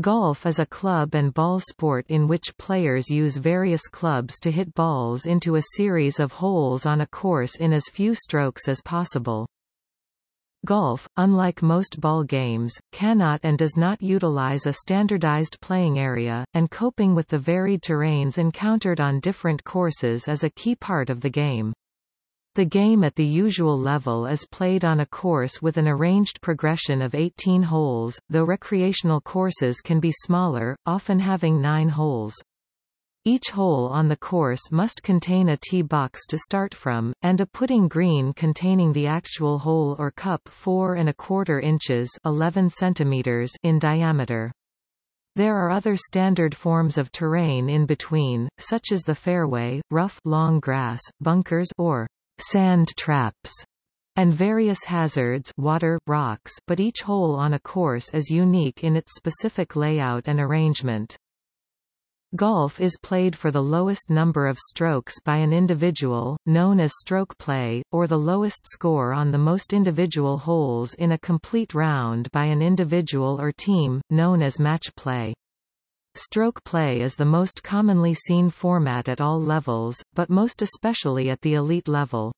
Golf is a club and ball sport in which players use various clubs to hit balls into a series of holes on a course in as few strokes as possible. Golf, unlike most ball games, cannot and does not utilize a standardized playing area, and coping with the varied terrains encountered on different courses is a key part of the game. The game at the usual level is played on a course with an arranged progression of 18 holes, though recreational courses can be smaller, often having 9 holes. Each hole on the course must contain a tee box to start from, and a putting green containing the actual hole or cup 4 and a quarter inches 11 centimeters in diameter. There are other standard forms of terrain in between, such as the fairway, rough long grass, bunkers or sand traps, and various hazards water, rocks, but each hole on a course is unique in its specific layout and arrangement. Golf is played for the lowest number of strokes by an individual, known as stroke play, or the lowest score on the most individual holes in a complete round by an individual or team, known as match play. Stroke play is the most commonly seen format at all levels, but most especially at the elite level.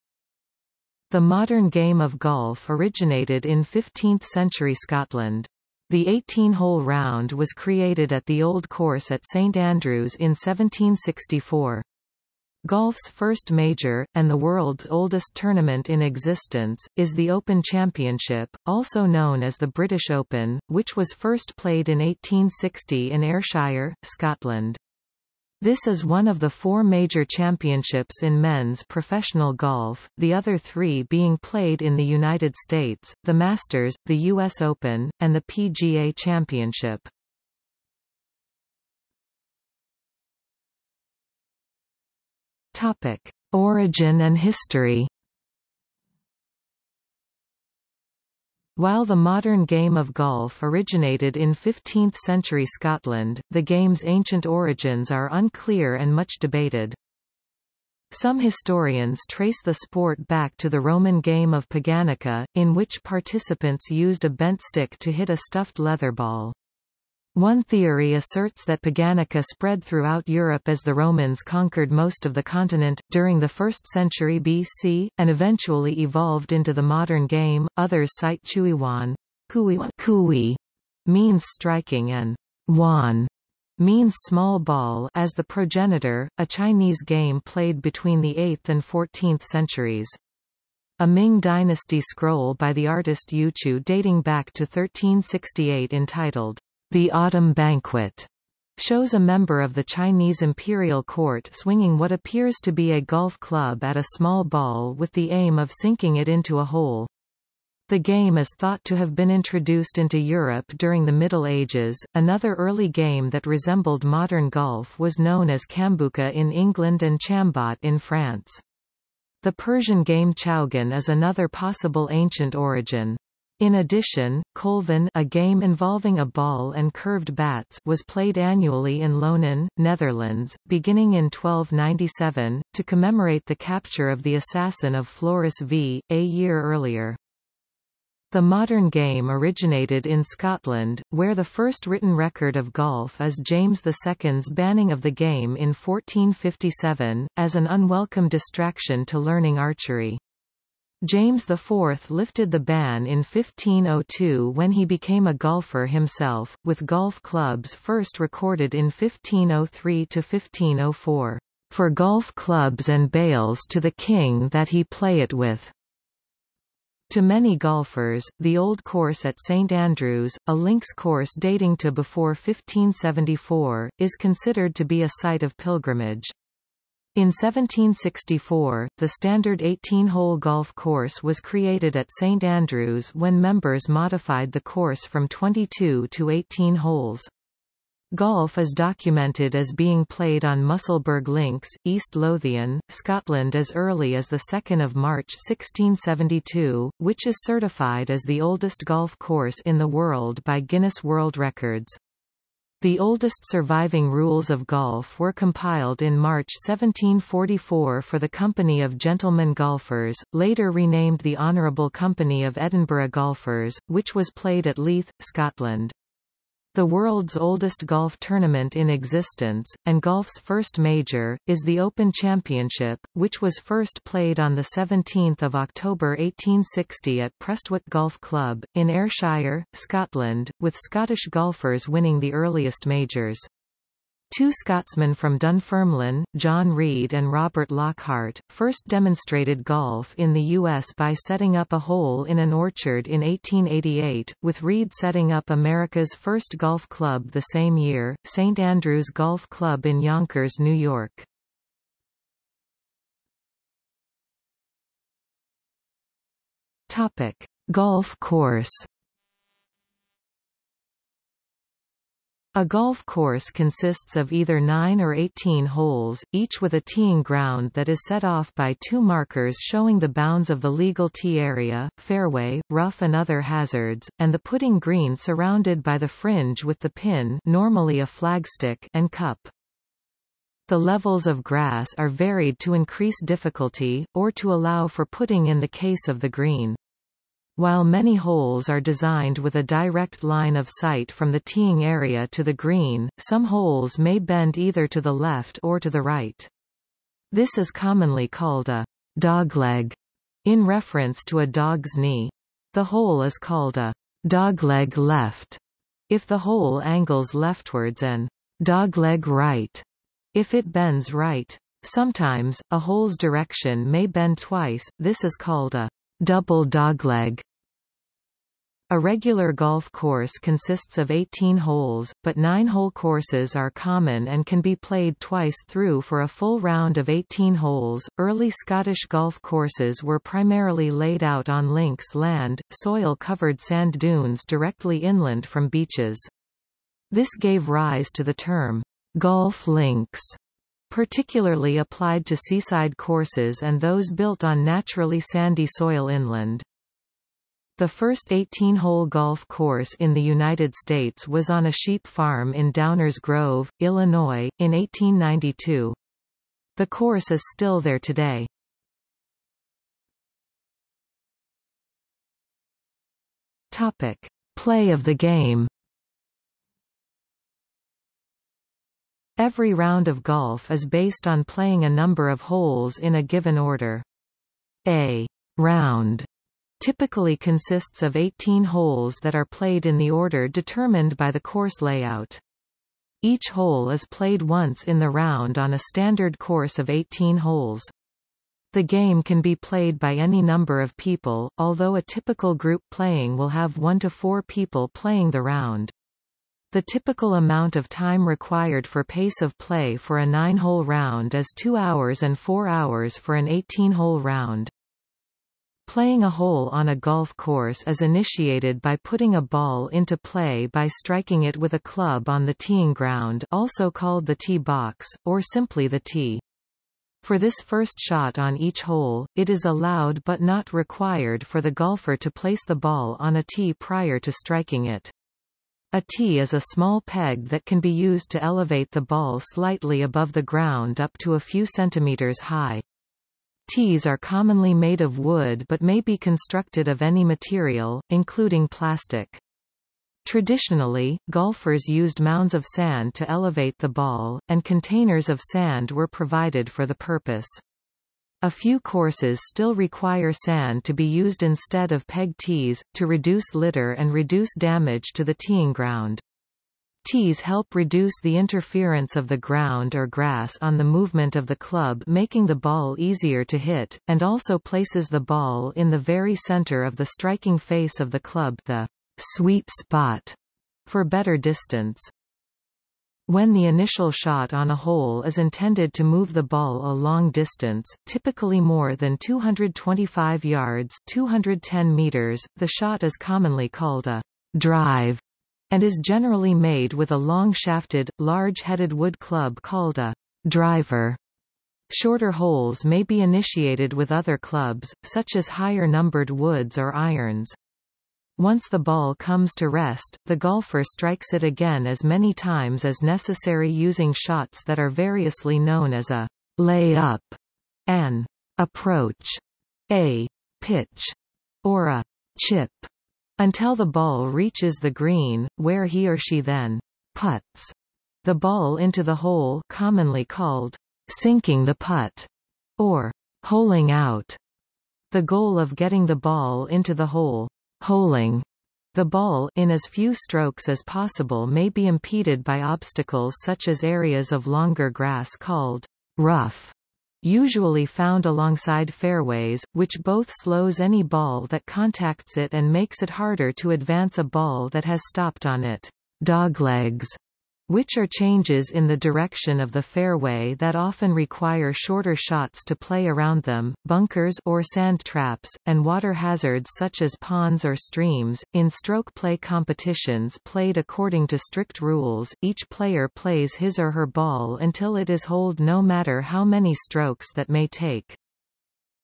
The modern game of golf originated in 15th-century Scotland. The 18-hole round was created at the Old Course at St Andrews in 1764. Golf's first major, and the world's oldest tournament in existence, is the Open Championship, also known as the British Open, which was first played in 1860 in Ayrshire, Scotland. This is one of the four major championships in men's professional golf, the other three being played in the United States, the Masters, the U.S. Open, and the PGA Championship. Topic: Origin and history. While the modern game of golf originated in 15th-century Scotland, the game's ancient origins are unclear and much debated. Some historians trace the sport back to the Roman game of paganica, in which participants used a bent stick to hit a stuffed leather ball. One theory asserts that Paganica spread throughout Europe as the Romans conquered most of the continent, during the 1st century BC, and eventually evolved into the modern game. Others cite Chuiwan. Chui means striking and wan means small ball as the progenitor, a Chinese game played between the 8th and 14th centuries. A Ming dynasty scroll by the artist Youqiu dating back to 1368 entitled the Autumn Banquet shows a member of the Chinese imperial court swinging what appears to be a golf club at a small ball with the aim of sinking it into a hole. The game is thought to have been introduced into Europe during the Middle Ages. Another early game that resembled modern golf was known as Cambuca in England and Chambot in France. The Persian game Chowgan is another possible ancient origin. In addition, Kolven a game involving a ball and curved bats was played annually in Loenen, Netherlands, beginning in 1297, to commemorate the capture of the assassin of Floris V, a year earlier. The modern game originated in Scotland, where the first written record of golf is James II's banning of the game in 1457, as an unwelcome distraction to learning archery. James IV lifted the ban in 1502 when he became a golfer himself, with golf clubs first recorded in 1503–1504, "...for golf clubs and bails to the king that he play it with." To many golfers, the Old Course at St Andrews, a links course dating to before 1574, is considered to be a site of pilgrimage. In 1764, the standard 18-hole golf course was created at St Andrews when members modified the course from 22 to 18 holes. Golf is documented as being played on Musselburgh Links, East Lothian, Scotland as early as 2 March 1672, which is certified as the oldest golf course in the world by Guinness World Records. The oldest surviving rules of golf were compiled in March 1744 for the Company of Gentlemen Golfers, later renamed the Honourable Company of Edinburgh Golfers, which was played at Leith, Scotland. The world's oldest golf tournament in existence, and golf's first major, is the Open Championship, which was first played on 17 October 1860 at Prestwick Golf Club, in Ayrshire, Scotland, with Scottish golfers winning the earliest majors. Two Scotsmen from Dunfermline, John Reid and Robert Lockhart, first demonstrated golf in the U.S. by setting up a hole in an orchard in 1888, with Reid setting up America's first golf club the same year, St. Andrews Golf Club in Yonkers, New York. Topic. Golf course A golf course consists of either 9 or 18 holes, each with a teeing ground that is set off by two markers showing the bounds of the legal tee area, fairway, rough and other hazards, and the putting green surrounded by the fringe with the pin normally a flagstick and cup. The levels of grass are varied to increase difficulty, or to allow for putting in the case of the green. While many holes are designed with a direct line of sight from the teeing area to the green, some holes may bend either to the left or to the right. This is commonly called a dogleg, in reference to a dog's knee. The hole is called a dogleg left, if the hole angles leftwards and dogleg right, if it bends right. Sometimes, a hole's direction may bend twice, this is called a double dogleg. A regular golf course consists of 18 holes, but nine-hole courses are common and can be played twice through for a full round of 18 holes. Early Scottish golf courses were primarily laid out on links land, soil-covered sand dunes directly inland from beaches. This gave rise to the term golf links particularly applied to seaside courses and those built on naturally sandy soil inland. The first 18-hole golf course in the United States was on a sheep farm in Downers Grove, Illinois, in 1892. The course is still there today. Topic. Play of the game Every round of golf is based on playing a number of holes in a given order. A round typically consists of 18 holes that are played in the order determined by the course layout. Each hole is played once in the round on a standard course of 18 holes. The game can be played by any number of people, although a typical group playing will have one to four people playing the round. The typical amount of time required for pace of play for a nine-hole round is 2 hours and 4 hours for an 18-hole round. Playing a hole on a golf course is initiated by putting a ball into play by striking it with a club on the teeing ground also called the tee box, or simply the tee. For this first shot on each hole, it is allowed but not required for the golfer to place the ball on a tee prior to striking it. A tee is a small peg that can be used to elevate the ball slightly above the ground up to a few centimeters high. Tees are commonly made of wood but may be constructed of any material, including plastic. Traditionally, golfers used mounds of sand to elevate the ball, and containers of sand were provided for the purpose. A few courses still require sand to be used instead of peg tees, to reduce litter and reduce damage to the teeing ground. Tees help reduce the interference of the ground or grass on the movement of the club making the ball easier to hit, and also places the ball in the very center of the striking face of the club the sweet spot for better distance. When the initial shot on a hole is intended to move the ball a long distance, typically more than 225 yards 210 meters, the shot is commonly called a drive and is generally made with a long-shafted, large-headed wood club called a driver. Shorter holes may be initiated with other clubs, such as higher-numbered woods or irons. Once the ball comes to rest, the golfer strikes it again as many times as necessary using shots that are variously known as a lay-up, an approach, a pitch, or a chip. until the ball reaches the green, where he or she then puts the ball into the hole commonly called sinking the putt or holing out. The goal of getting the ball into the hole, holing, the ball in as few strokes as possible may be impeded by obstacles such as areas of longer grass called rough, usually found alongside fairways, which both slows any ball that contacts it and makes it harder to advance a ball that has stopped on it. Doglegs which are changes in the direction of the fairway that often require shorter shots to play around them, bunkers or sand traps, and water hazards such as ponds or streams. In stroke play competitions played according to strict rules, each player plays his or her ball until it is holed no matter how many strokes that may take.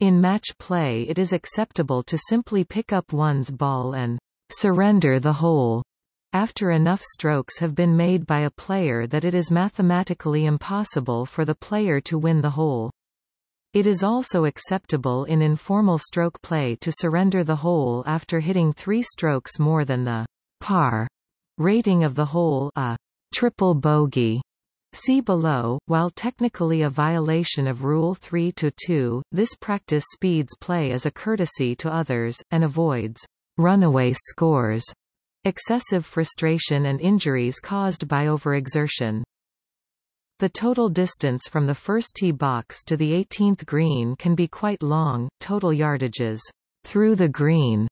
In match play it is acceptable to simply pick up one's ball and surrender the hole after enough strokes have been made by a player that it is mathematically impossible for the player to win the hole. It is also acceptable in informal stroke play to surrender the hole after hitting three strokes more than the par rating of the hole a triple bogey. See below, while technically a violation of Rule 3-2, this practice speeds play as a courtesy to others, and avoids runaway scores excessive frustration and injuries caused by overexertion. The total distance from the first tee box to the 18th green can be quite long, total yardages through the green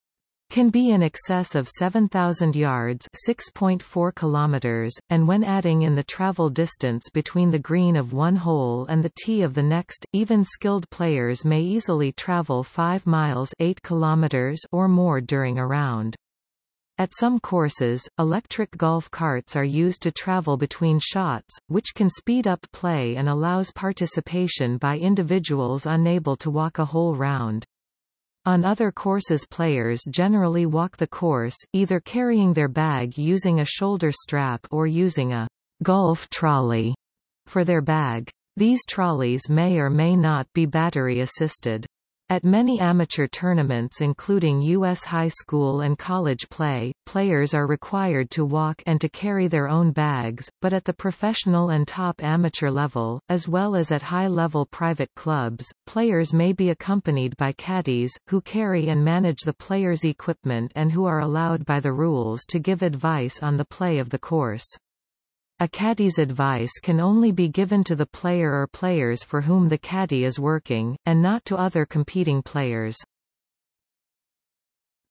can be in excess of 7,000 yards 6.4 kilometers, and when adding in the travel distance between the green of one hole and the tee of the next, even skilled players may easily travel 5 miles 8 kilometers or more during a round. At some courses, electric golf carts are used to travel between shots, which can speed up play and allows participation by individuals unable to walk a whole round. On other courses players generally walk the course, either carrying their bag using a shoulder strap or using a golf trolley for their bag. These trolleys may or may not be battery assisted. At many amateur tournaments including U.S. high school and college play, players are required to walk and to carry their own bags, but at the professional and top amateur level, as well as at high-level private clubs, players may be accompanied by caddies, who carry and manage the player's equipment and who are allowed by the rules to give advice on the play of the course. A caddy's advice can only be given to the player or players for whom the caddy is working, and not to other competing players.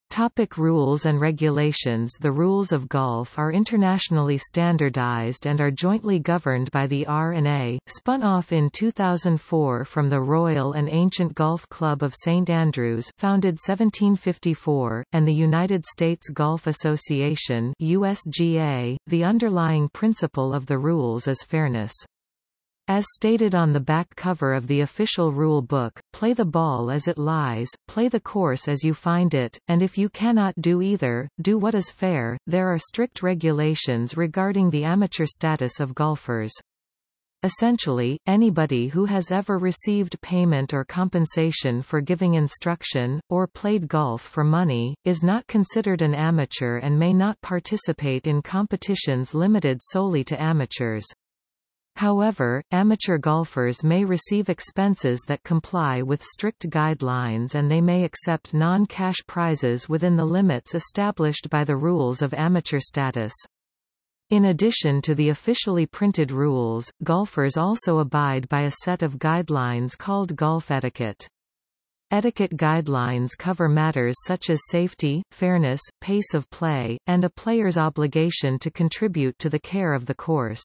Topic rules and regulations The rules of golf are internationally standardized and are jointly governed by the R&A, spun off in 2004 from the Royal and Ancient Golf Club of St Andrews founded 1754, and the United States Golf Association USGA. .The underlying principle of the rules is fairness. As stated on the back cover of the official rule book, play the ball as it lies, play the course as you find it, and if you cannot do either, do what is fair. There are strict regulations regarding the amateur status of golfers. Essentially, anybody who has ever received payment or compensation for giving instruction, or played golf for money, is not considered an amateur and may not participate in competitions limited solely to amateurs. However, amateur golfers may receive expenses that comply with strict guidelines and they may accept non-cash prizes within the limits established by the rules of amateur status. In addition to the officially printed rules, golfers also abide by a set of guidelines called golf etiquette. Etiquette guidelines cover matters such as safety, fairness, pace of play, and a player's obligation to contribute to the care of the course.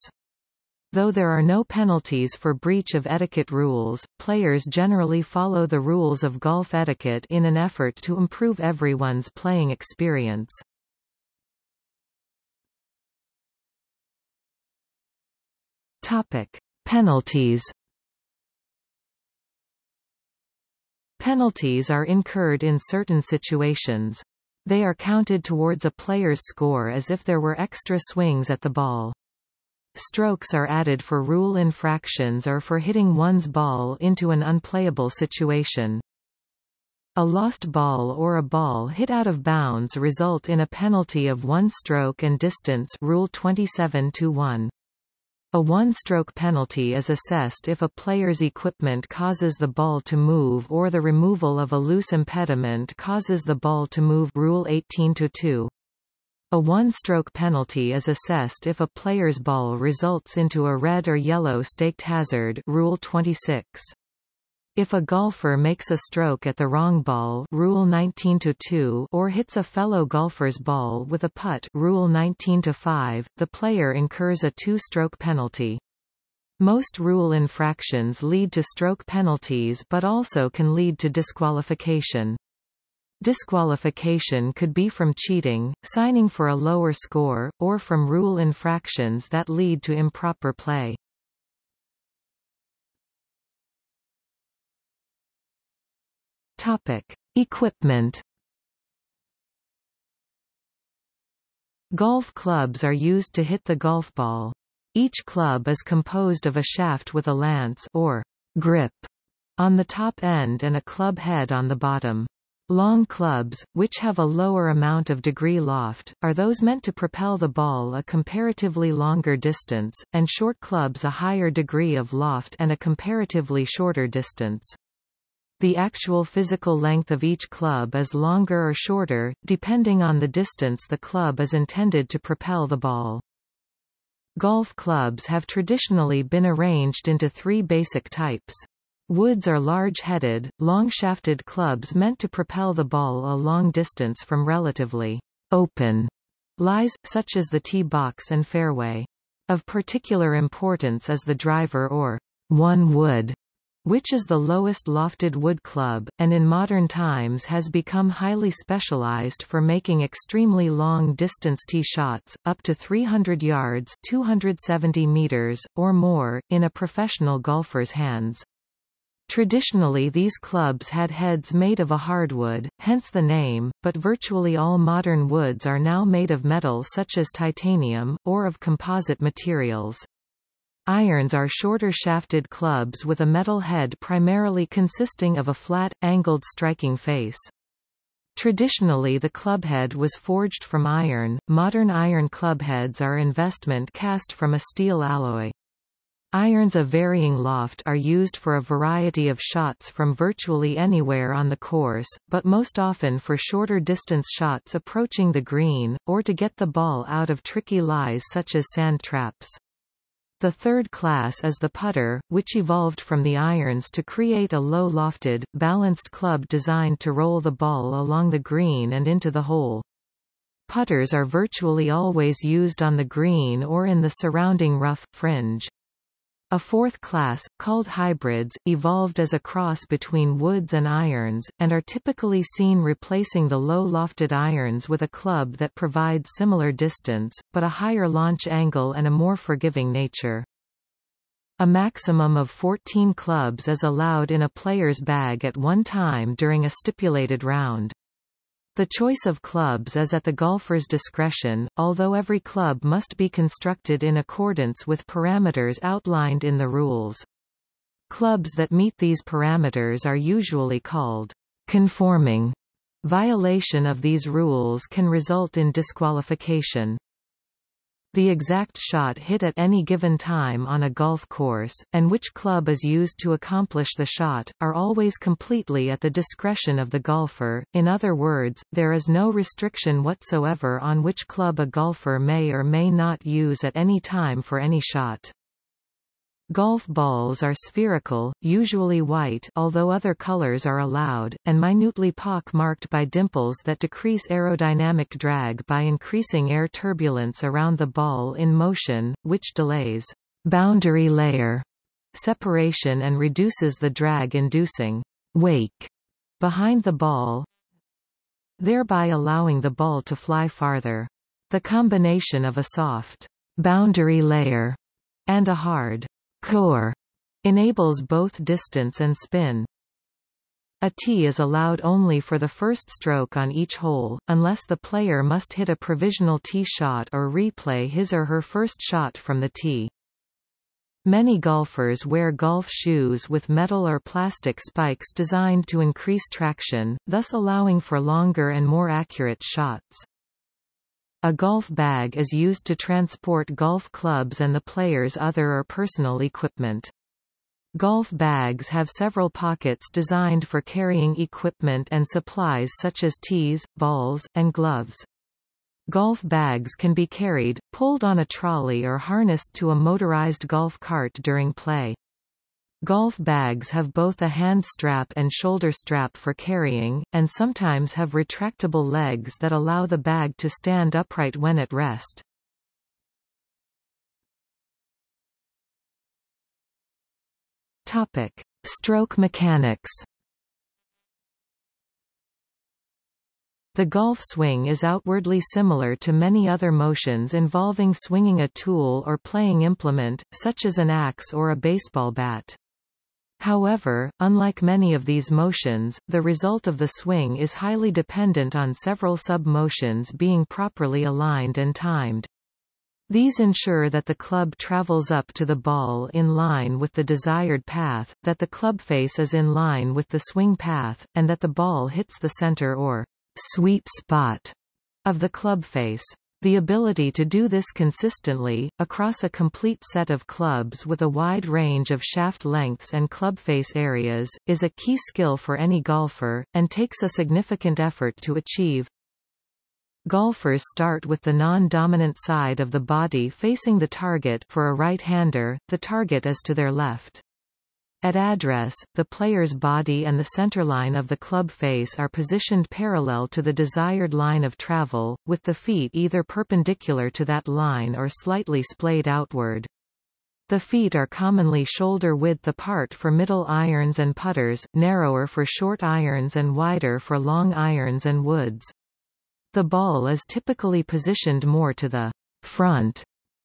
Though there are no penalties for breach of etiquette rules, players generally follow the rules of golf etiquette in an effort to improve everyone's playing experience. Topic: Penalties. Penalties are incurred in certain situations. They are counted towards a player's score as if there were extra swings at the ball. Strokes are added for rule infractions or for hitting one's ball into an unplayable situation. A lost ball or a ball hit out of bounds result in a penalty of one stroke and distance Rule 27 to 1. A one-stroke penalty is assessed if a player's equipment causes the ball to move or the removal of a loose impediment causes the ball to move Rule 18-2. A one-stroke penalty is assessed if a player's ball results into a red or yellow staked hazard Rule 26. If a golfer makes a stroke at the wrong ball Rule 19-2 or hits a fellow golfer's ball with a putt Rule 19-5, the player incurs a two-stroke penalty. Most rule infractions lead to stroke penalties but also can lead to disqualification. Disqualification could be from cheating, signing for a lower score, or from rule infractions that lead to improper play. Topic: Equipment. Golf clubs are used to hit the golf ball. Each club is composed of a shaft with a lance or grip on the top end and a club head on the bottom. Long clubs, which have a lower amount of degree loft, are those meant to propel the ball a comparatively longer distance, and short clubs a higher degree of loft and a comparatively shorter distance. The actual physical length of each club is longer or shorter, depending on the distance the club is intended to propel the ball. Golf clubs have traditionally been arranged into three basic types. Woods are large-headed, long-shafted clubs meant to propel the ball a long distance from relatively open lies, such as the tee box and fairway. Of particular importance is the driver or one wood which is the lowest lofted wood club, and in modern times has become highly specialized for making extremely long-distance tee shots, up to 300 yards 270 meters, or more, in a professional golfer's hands. Traditionally these clubs had heads made of a hardwood, hence the name, but virtually all modern woods are now made of metal such as titanium, or of composite materials. Irons are shorter shafted clubs with a metal head primarily consisting of a flat, angled striking face. Traditionally the clubhead was forged from iron, modern iron clubheads are investment cast from a steel alloy. Irons of varying loft are used for a variety of shots from virtually anywhere on the course, but most often for shorter distance shots approaching the green, or to get the ball out of tricky lies such as sand traps. The third class is the putter, which evolved from the irons to create a low-lofted, balanced club designed to roll the ball along the green and into the hole. Putters are virtually always used on the green or in the surrounding rough, fringe. A fourth class, called hybrids, evolved as a cross between woods and irons, and are typically seen replacing the low-lofted irons with a club that provides similar distance, but a higher launch angle and a more forgiving nature. A maximum of 14 clubs is allowed in a player's bag at one time during a stipulated round. The choice of clubs is at the golfer's discretion, although every club must be constructed in accordance with parameters outlined in the rules. Clubs that meet these parameters are usually called conforming. Violation of these rules can result in disqualification. The exact shot hit at any given time on a golf course, and which club is used to accomplish the shot, are always completely at the discretion of the golfer, in other words, there is no restriction whatsoever on which club a golfer may or may not use at any time for any shot. Golf balls are spherical, usually white although other colors are allowed, and minutely pock-marked by dimples that decrease aerodynamic drag by increasing air turbulence around the ball in motion, which delays boundary layer separation and reduces the drag-inducing wake behind the ball, thereby allowing the ball to fly farther. The combination of a soft boundary layer and a hard core enables both distance and spin. A tee is allowed only for the first stroke on each hole, unless the player must hit a provisional tee shot or replay his or her first shot from the tee. Many golfers wear golf shoes with metal or plastic spikes designed to increase traction, thus allowing for longer and more accurate shots. A golf bag is used to transport golf clubs and the player's other or personal equipment. Golf bags have several pockets designed for carrying equipment and supplies such as tees, balls, and gloves. Golf bags can be carried, pulled on a trolley or harnessed to a motorized golf cart during play. Golf bags have both a hand strap and shoulder strap for carrying, and sometimes have retractable legs that allow the bag to stand upright when at rest. Topic: Stroke mechanics. The golf swing is outwardly similar to many other motions involving swinging a tool or playing implement, such as an axe or a baseball bat. However, unlike many of these motions, the result of the swing is highly dependent on several sub-motions being properly aligned and timed. These ensure that the club travels up to the ball in line with the desired path, that the club face is in line with the swing path, and that the ball hits the center or sweet spot of the club face. The ability to do this consistently, across a complete set of clubs with a wide range of shaft lengths and club face areas, is a key skill for any golfer, and takes a significant effort to achieve. Golfers start with the non-dominant side of the body facing the target for a right-hander, the target is to their left. At address, the player's body and the centerline of the club face are positioned parallel to the desired line of travel, with the feet either perpendicular to that line or slightly splayed outward. The feet are commonly shoulder width apart for middle irons and putters, narrower for short irons and wider for long irons and woods. The ball is typically positioned more to the front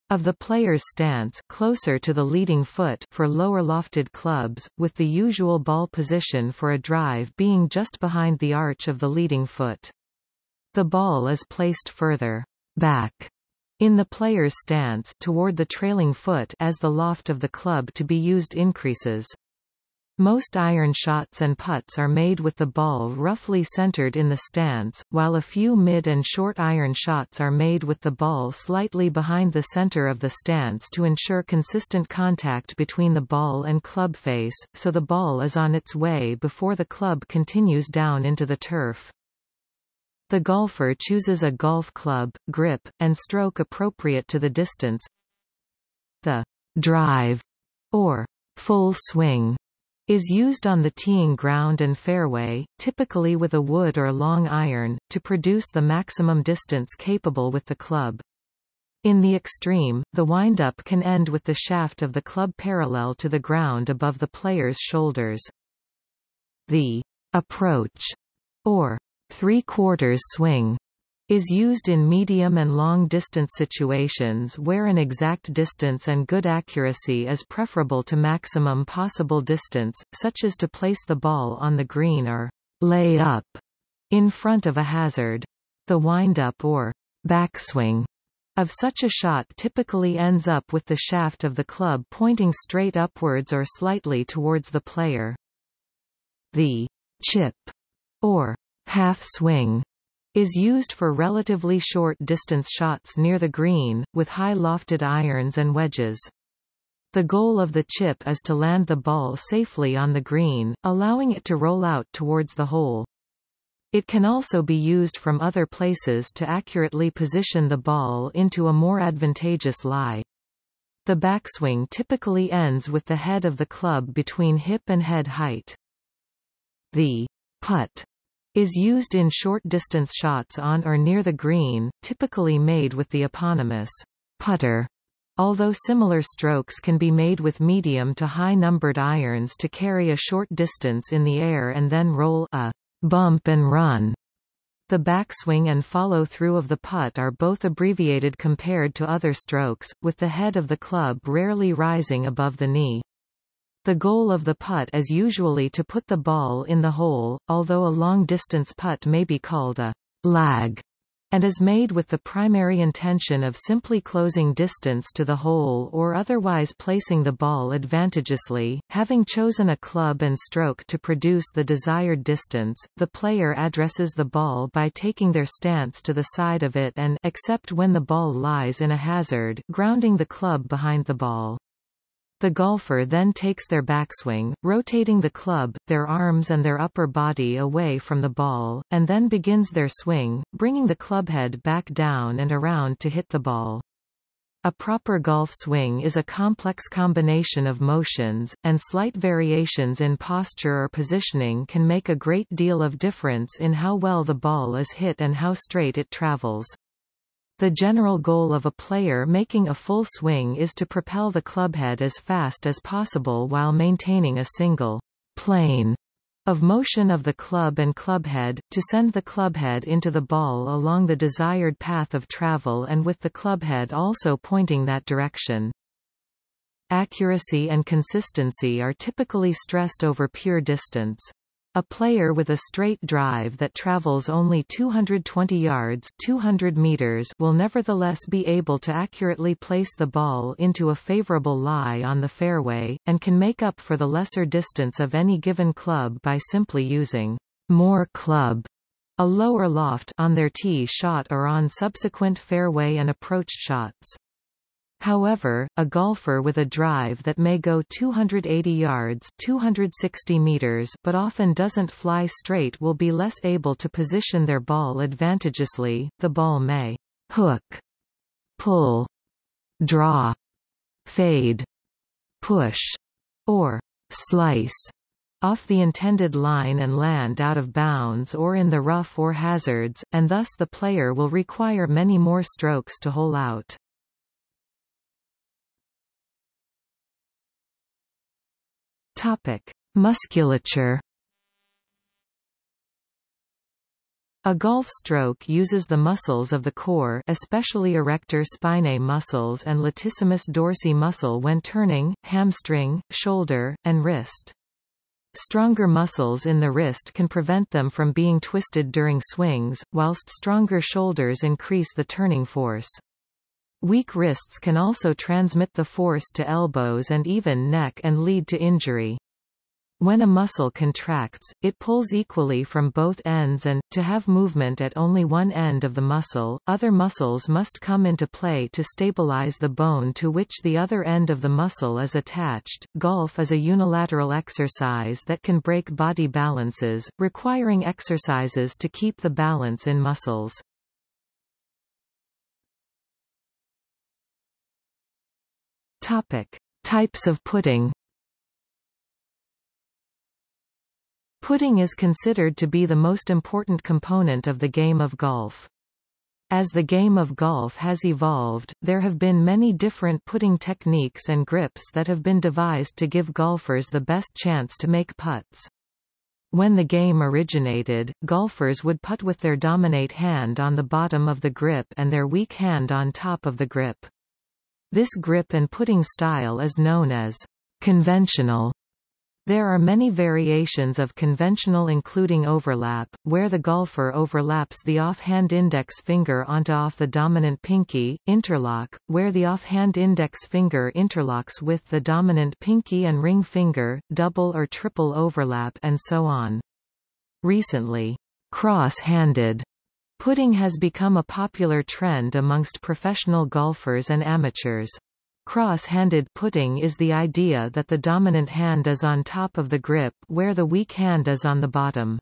of the player's stance closer to the leading foot for lower lofted clubs, with the usual ball position for a drive being just behind the arch of the leading foot. The ball is placed further back in the player's stance toward the trailing foot as the loft of the club to be used increases. Most iron shots and putts are made with the ball roughly centered in the stance, while a few mid and short iron shots are made with the ball slightly behind the center of the stance to ensure consistent contact between the ball and club face, so the ball is on its way before the club continues down into the turf. The golfer chooses a golf club, grip, and stroke appropriate to the distance. The drive, or full swing, is used on the teeing ground and fairway, typically with a wood or long iron, to produce the maximum distance capable with the club. In the extreme, the windup can end with the shaft of the club parallel to the ground above the player's shoulders. The approach, or three-quarters swing, is used in medium and long distance situations where an exact distance and good accuracy is preferable to maximum possible distance, such as to place the ball on the green or lay up in front of a hazard. The wind-up or backswing of such a shot typically ends up with the shaft of the club pointing straight upwards or slightly towards the player. The chip or half swing is used for relatively short distance shots near the green, with high lofted irons and wedges. The goal of the chip is to land the ball safely on the green, allowing it to roll out towards the hole. It can also be used from other places to accurately position the ball into a more advantageous lie. The backswing typically ends with the head of the club between hip and head height. The putt is used in short-distance shots on or near the green, typically made with the eponymous putter. Although similar strokes can be made with medium to high numbered irons to carry a short distance in the air and then roll a bump and run. The backswing and follow-through of the putt are both abbreviated compared to other strokes, with the head of the club rarely rising above the knee. The goal of the putt is usually to put the ball in the hole, although a long-distance putt may be called a lag. and is made with the primary intention of simply closing distance to the hole or otherwise placing the ball advantageously. Having chosen a club and stroke to produce the desired distance, the player addresses the ball by taking their stance to the side of it and except when the ball lies in a hazard, grounding the club behind the ball. The golfer then takes their backswing, rotating the club, their arms and their upper body away from the ball, and then begins their swing, bringing the clubhead back down and around to hit the ball. A proper golf swing is a complex combination of motions, and slight variations in posture or positioning can make a great deal of difference in how well the ball is hit and how straight it travels. The general goal of a player making a full swing is to propel the clubhead as fast as possible while maintaining a single plane of motion of the club and clubhead, to send the clubhead into the ball along the desired path of travel and with the clubhead also pointing that direction. Accuracy and consistency are typically stressed over pure distance. A player with a straight drive that travels only 220 yards 200 meters will nevertheless be able to accurately place the ball into a favorable lie on the fairway, and can make up for the lesser distance of any given club by simply using more club a lower loft on their tee shot or on subsequent fairway and approach shots. However, a golfer with a drive that may go 280 yards 260 meters but often doesn't fly straight will be less able to position their ball advantageously, the ball may hook, pull, draw, fade, push, or slice off the intended line and land out of bounds or in the rough or hazards, and thus the player will require many more strokes to hole out. Topic: Musculature. A golf stroke uses the muscles of the core especially erector spinae muscles and latissimus dorsi muscle when turning, hamstring, shoulder, and wrist. Stronger muscles in the wrist can prevent them from being twisted during swings, whilst stronger shoulders increase the turning force. Weak wrists can also transmit the force to elbows and even neck and lead to injury. When a muscle contracts, it pulls equally from both ends and, to have movement at only one end of the muscle, other muscles must come into play to stabilize the bone to which the other end of the muscle is attached. Golf is a unilateral exercise that can break body balances, requiring exercises to keep the balance in muscles. Topic. Types of putting Putting is considered to be the most important component of the game of golf. As the game of golf has evolved, there have been many different putting techniques and grips that have been devised to give golfers the best chance to make putts. When the game originated, golfers would putt with their dominate hand on the bottom of the grip and their weak hand on top of the grip. This grip and putting style is known as conventional. There are many variations of conventional including overlap, where the golfer overlaps the offhand index finger onto off the dominant pinky, interlock, where the offhand index finger interlocks with the dominant pinky and ring finger, double or triple overlap and so on. Recently, cross-handed Putting has become a popular trend amongst professional golfers and amateurs. Cross-handed putting is the idea that the dominant hand is on top of the grip where the weak hand is on the bottom.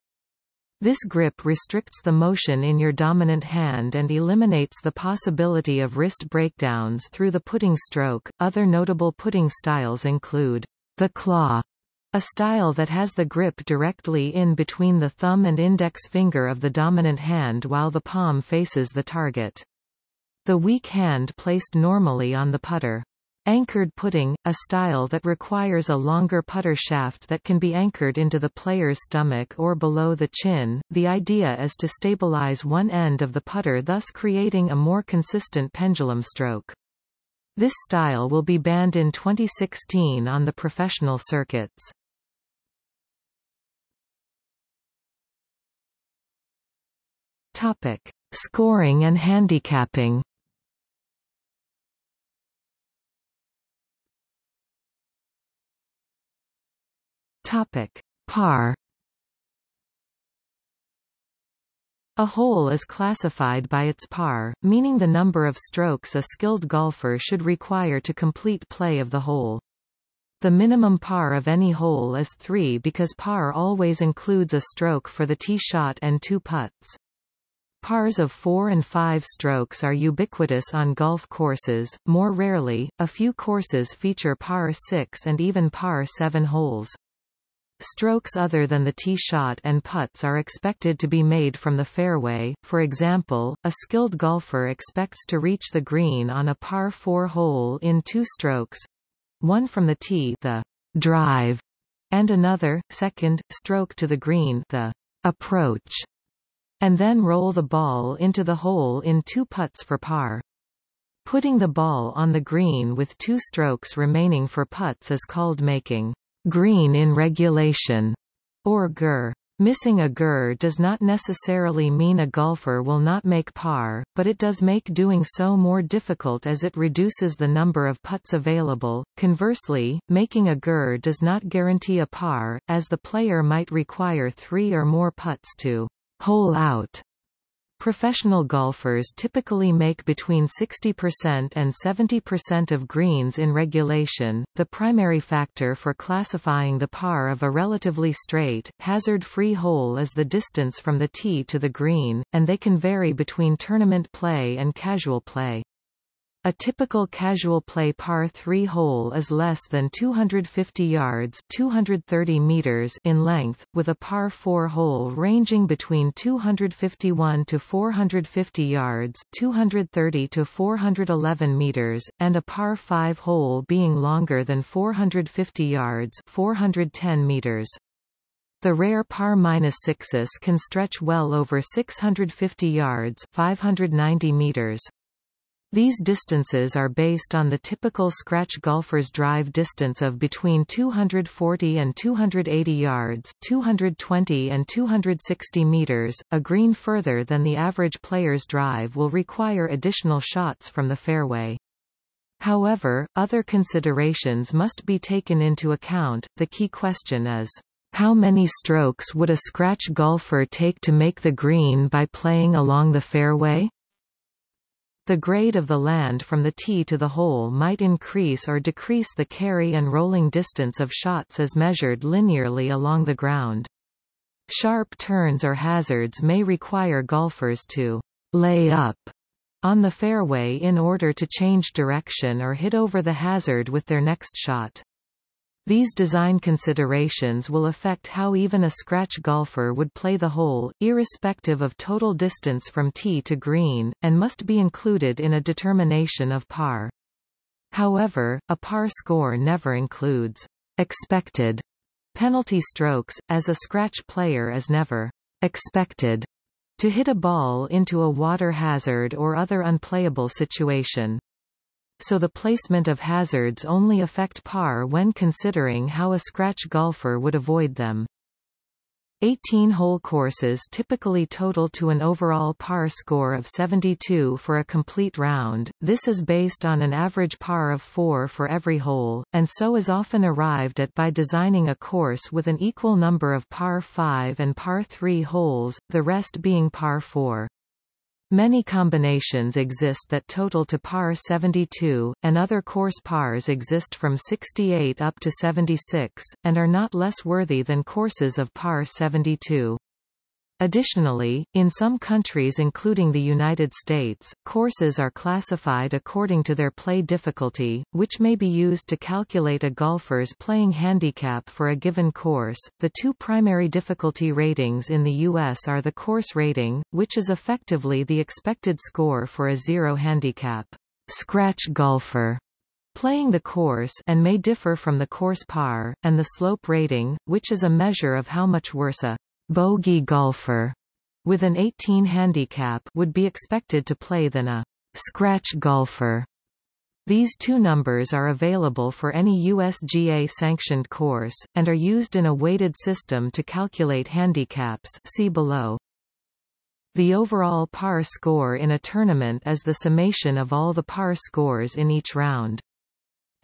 This grip restricts the motion in your dominant hand and eliminates the possibility of wrist breakdowns through the putting stroke. Other notable putting styles include the claw, a style that has the grip directly in between the thumb and index finger of the dominant hand while the palm faces the target. The weak hand placed normally on the putter. Anchored putting, a style that requires a longer putter shaft that can be anchored into the player's stomach or below the chin. The idea is to stabilize one end of the putter thus creating a more consistent pendulum stroke. This style will be banned in 2016 on the professional circuits. Topic: Scoring and handicapping Topic: Par. A hole is classified by its par, meaning the number of strokes a skilled golfer should require to complete play of the hole. The minimum par of any hole is 3 because par always includes a stroke for the tee shot and two putts. Pars of 4 and 5 strokes are ubiquitous on golf courses, more rarely, a few courses feature par 6 and even par 7 holes. Strokes other than the tee shot and putts are expected to be made from the fairway, for example, a skilled golfer expects to reach the green on a par 4 hole in two strokes one from the tee the drive, and another, second, stroke to the green the approach, and then roll the ball into the hole in two putts for par. Putting the ball on the green with two strokes remaining for putts is called making green in regulation, or GIR. Missing a GIR does not necessarily mean a golfer will not make par, but it does make doing so more difficult as it reduces the number of putts available. Conversely, making a GIR does not guarantee a par, as the player might require three or more putts to hole out Professional golfers typically make between 60% and 70% of greens in regulation. The primary factor for classifying the par of a relatively straight, hazard-free hole is the distance from the tee to the green, and they can vary between tournament play and casual play. A typical casual play par 3 hole is less than 250 yards 230 meters in length, with a par 4 hole ranging between 251 to 450 yards 230 to 411 meters, and a par 5 hole being longer than 450 yards 410 meters. The rare par minus sixes can stretch well over 650 yards 590 meters. These distances are based on the typical scratch golfer's drive distance of between 240 and 280 yards 220 and 260 meters. A green further than the average player's drive will require additional shots from the fairway. However, other considerations must be taken into account. The key question is, how many strokes would a scratch golfer take to make the green by playing along the fairway? The grade of the land from the tee to the hole might increase or decrease the carry and rolling distance of shots as measured linearly along the ground. Sharp turns or hazards may require golfers to lay up on the fairway in order to change direction or hit over the hazard with their next shot. These design considerations will affect how even a scratch golfer would play the hole, irrespective of total distance from tee to green, and must be included in a determination of par. However, a par score never includes expected penalty strokes, as a scratch player is never expected to hit a ball into a water hazard or other unplayable situation so the placement of hazards only affect par when considering how a scratch golfer would avoid them. 18-hole courses typically total to an overall par score of 72 for a complete round, this is based on an average par of 4 for every hole, and so is often arrived at by designing a course with an equal number of par 5 and par 3 holes, the rest being par 4. Many combinations exist that total to par 72, and other course pars exist from 68 up to 76, and are not less worthy than courses of par 72. Additionally, in some countries including the United States, courses are classified according to their play difficulty, which may be used to calculate a golfer's playing handicap for a given course. The two primary difficulty ratings in the U.S. are the course rating, which is effectively the expected score for a zero handicap scratch golfer playing the course and may differ from the course par, and the slope rating, which is a measure of how much worse a bogey golfer with an 18 handicap would be expected to play than a scratch golfer. These two numbers are available for any USGA-sanctioned course, and are used in a weighted system to calculate handicaps see below. The overall par score in a tournament is the summation of all the par scores in each round.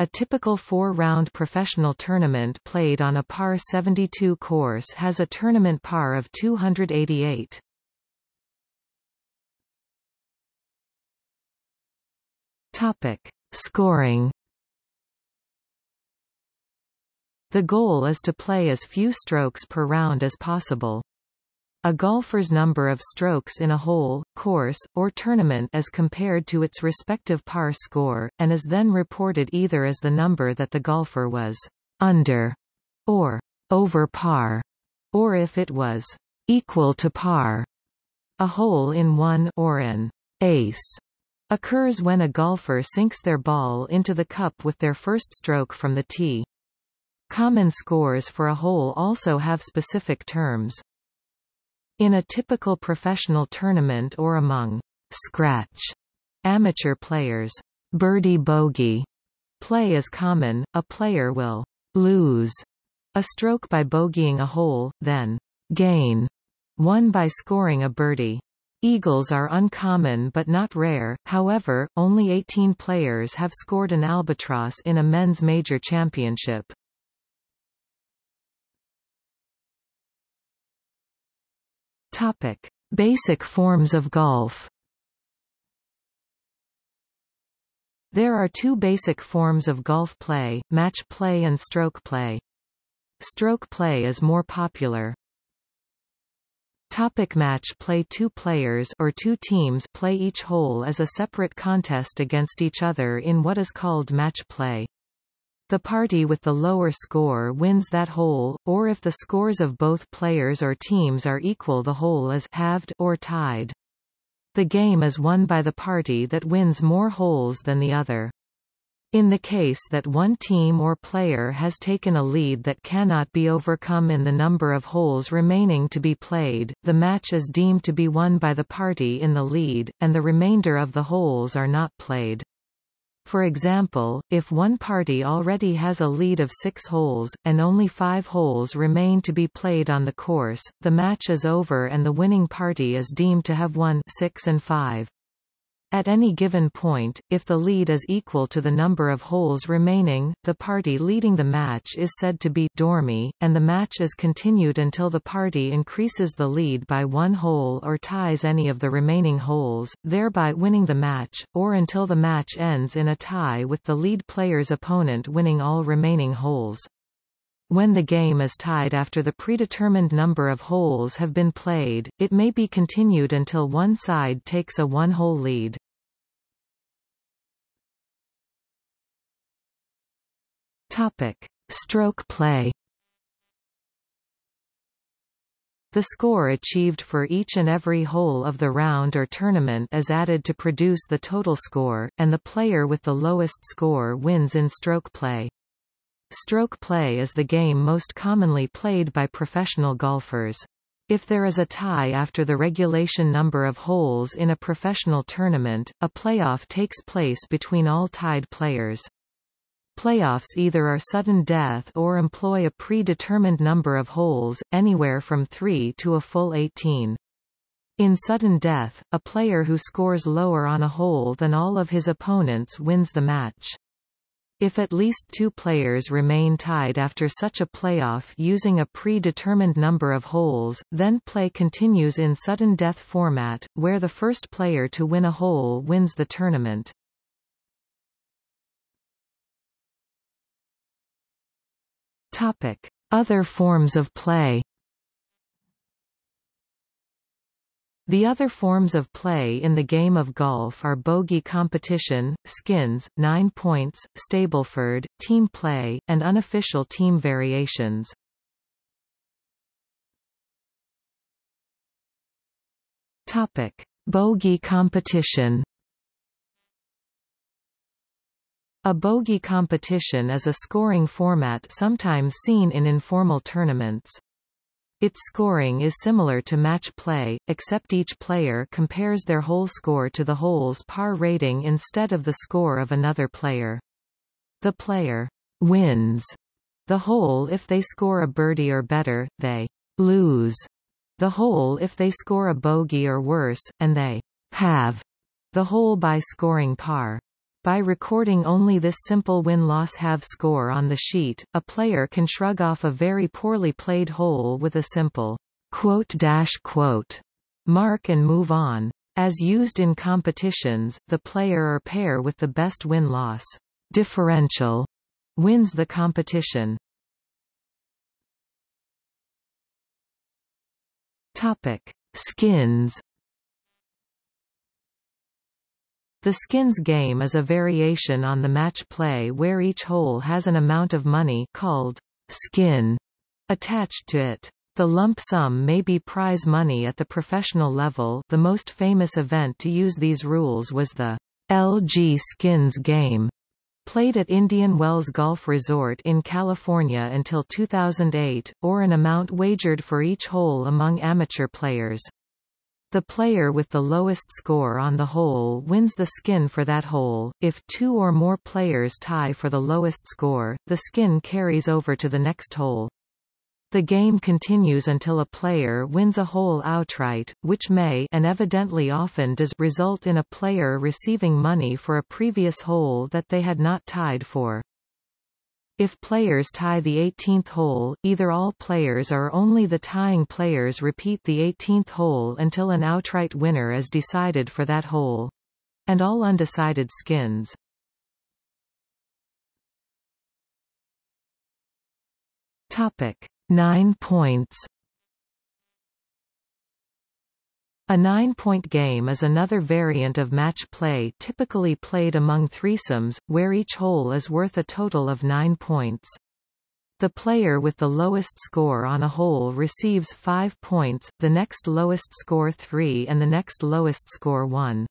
A typical four-round professional tournament played on a par 72 course has a tournament par of 288. Topic: Scoring. The goal is to play as few strokes per round as possible. A golfer's number of strokes in a hole, course, or tournament is compared to its respective par score, and is then reported either as the number that the golfer was under or over par, or if it was equal to par. A hole in one or an ace occurs when a golfer sinks their ball into the cup with their first stroke from the tee. Common scores for a hole also have specific terms. In a typical professional tournament or among scratch amateur players, birdie bogey play is common. A player will lose a stroke by bogeying a hole, then gain one by scoring a birdie. Eagles are uncommon but not rare, however, only 18 players have scored an albatross in a men's major championship. Topic: Basic forms of golf. There are two basic forms of golf play, match play and stroke play. Stroke play is more popular. Topic match play Two players or two teams play each hole as a separate contest against each other in what is called match play. The party with the lower score wins that hole, or if the scores of both players or teams are equal the hole is halved or tied. The game is won by the party that wins more holes than the other. In the case that one team or player has taken a lead that cannot be overcome in the number of holes remaining to be played, the match is deemed to be won by the party in the lead, and the remainder of the holes are not played. For example, if one party already has a lead of six holes, and only five holes remain to be played on the course, the match is over and the winning party is deemed to have won six and five. At any given point, if the lead is equal to the number of holes remaining, the party leading the match is said to be dormy, and the match is continued until the party increases the lead by one hole or ties any of the remaining holes, thereby winning the match, or until the match ends in a tie with the lead player's opponent winning all remaining holes. When the game is tied after the predetermined number of holes have been played, it may be continued until one side takes a one-hole lead. Topic: Stroke play. The score achieved for each and every hole of the round or tournament is added to produce the total score, and the player with the lowest score wins in stroke play. Stroke play is the game most commonly played by professional golfers. If there is a tie after the regulation number of holes in a professional tournament, a playoff takes place between all tied players. Playoffs either are sudden death or employ a predetermined number of holes, anywhere from 3 to a full 18. In sudden death, a player who scores lower on a hole than all of his opponents wins the match. If at least two players remain tied after such a playoff using a predetermined number of holes, then play continues in sudden death format, where the first player to win a hole wins the tournament. Topic: Other forms of play. The other forms of play in the game of golf are bogey competition, skins, nine points, Stableford, team play, and unofficial team variations. Topic: Bogey competition. A bogey competition is a scoring format sometimes seen in informal tournaments. Its scoring is similar to match play, except each player compares their hole score to the hole's par rating instead of the score of another player. The player wins the hole if they score a birdie or better, they lose the hole if they score a bogey or worse, and they halve the hole by scoring par. By recording only this simple win-loss halve score on the sheet, a player can shrug off a very poorly played hole with a simple quote dash quote mark and move on. As used in competitions, the player or pair with the best win-loss differential wins the competition. Topic: Skins The skins game is a variation on the match play where each hole has an amount of money called skin attached to it. The lump sum may be prize money at the professional level the most famous event to use these rules was the LG Skins game, played at Indian Wells Golf Resort in California until 2008, or an amount wagered for each hole among amateur players. The player with the lowest score on the hole wins the skin for that hole. If two or more players tie for the lowest score, the skin carries over to the next hole. The game continues until a player wins a hole outright, which may and evidently often does result in a player receiving money for a previous hole that they had not tied for. If players tie the 18th hole, either all players or only the tying players repeat the 18th hole until an outright winner is decided for that hole. And all undecided skins. Topic. 9 points A nine-point game is another variant of match play typically played among threesomes, where each hole is worth a total of nine points. The player with the lowest score on a hole receives 5 points, the next lowest score 3 and the next lowest score 1.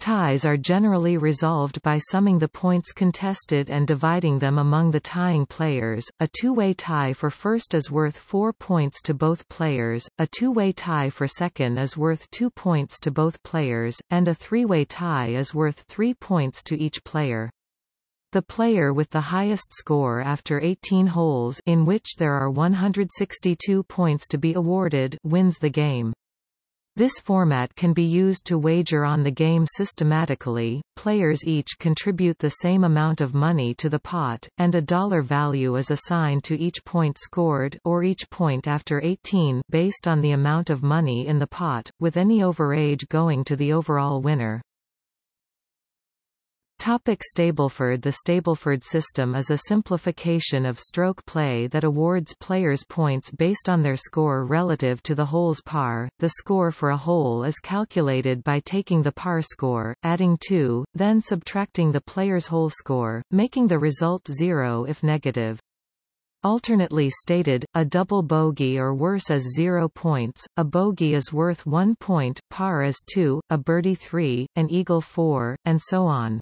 Ties are generally resolved by summing the points contested and dividing them among the tying players. A two-way tie for first is worth 4 points to both players, a two-way tie for second is worth 2 points to both players, and a three-way tie is worth 3 points to each player. The player with the highest score after 18 holes in which there are 162 points to be awarded wins the game. This format can be used to wager on the game systematically. Players each contribute the same amount of money to the pot, and a dollar value is assigned to each point scored or each point after 18 based on the amount of money in the pot, with any overage going to the overall winner. Topic Stableford The Stableford system is a simplification of stroke play that awards players points based on their score relative to the hole's par. The score for a hole is calculated by taking the par score, adding 2, then subtracting the player's hole score, making the result zero if negative. Alternately stated, a double bogey or worse is 0 points, a bogey is worth 1 point, par is 2, a birdie 3, an eagle 4, and so on.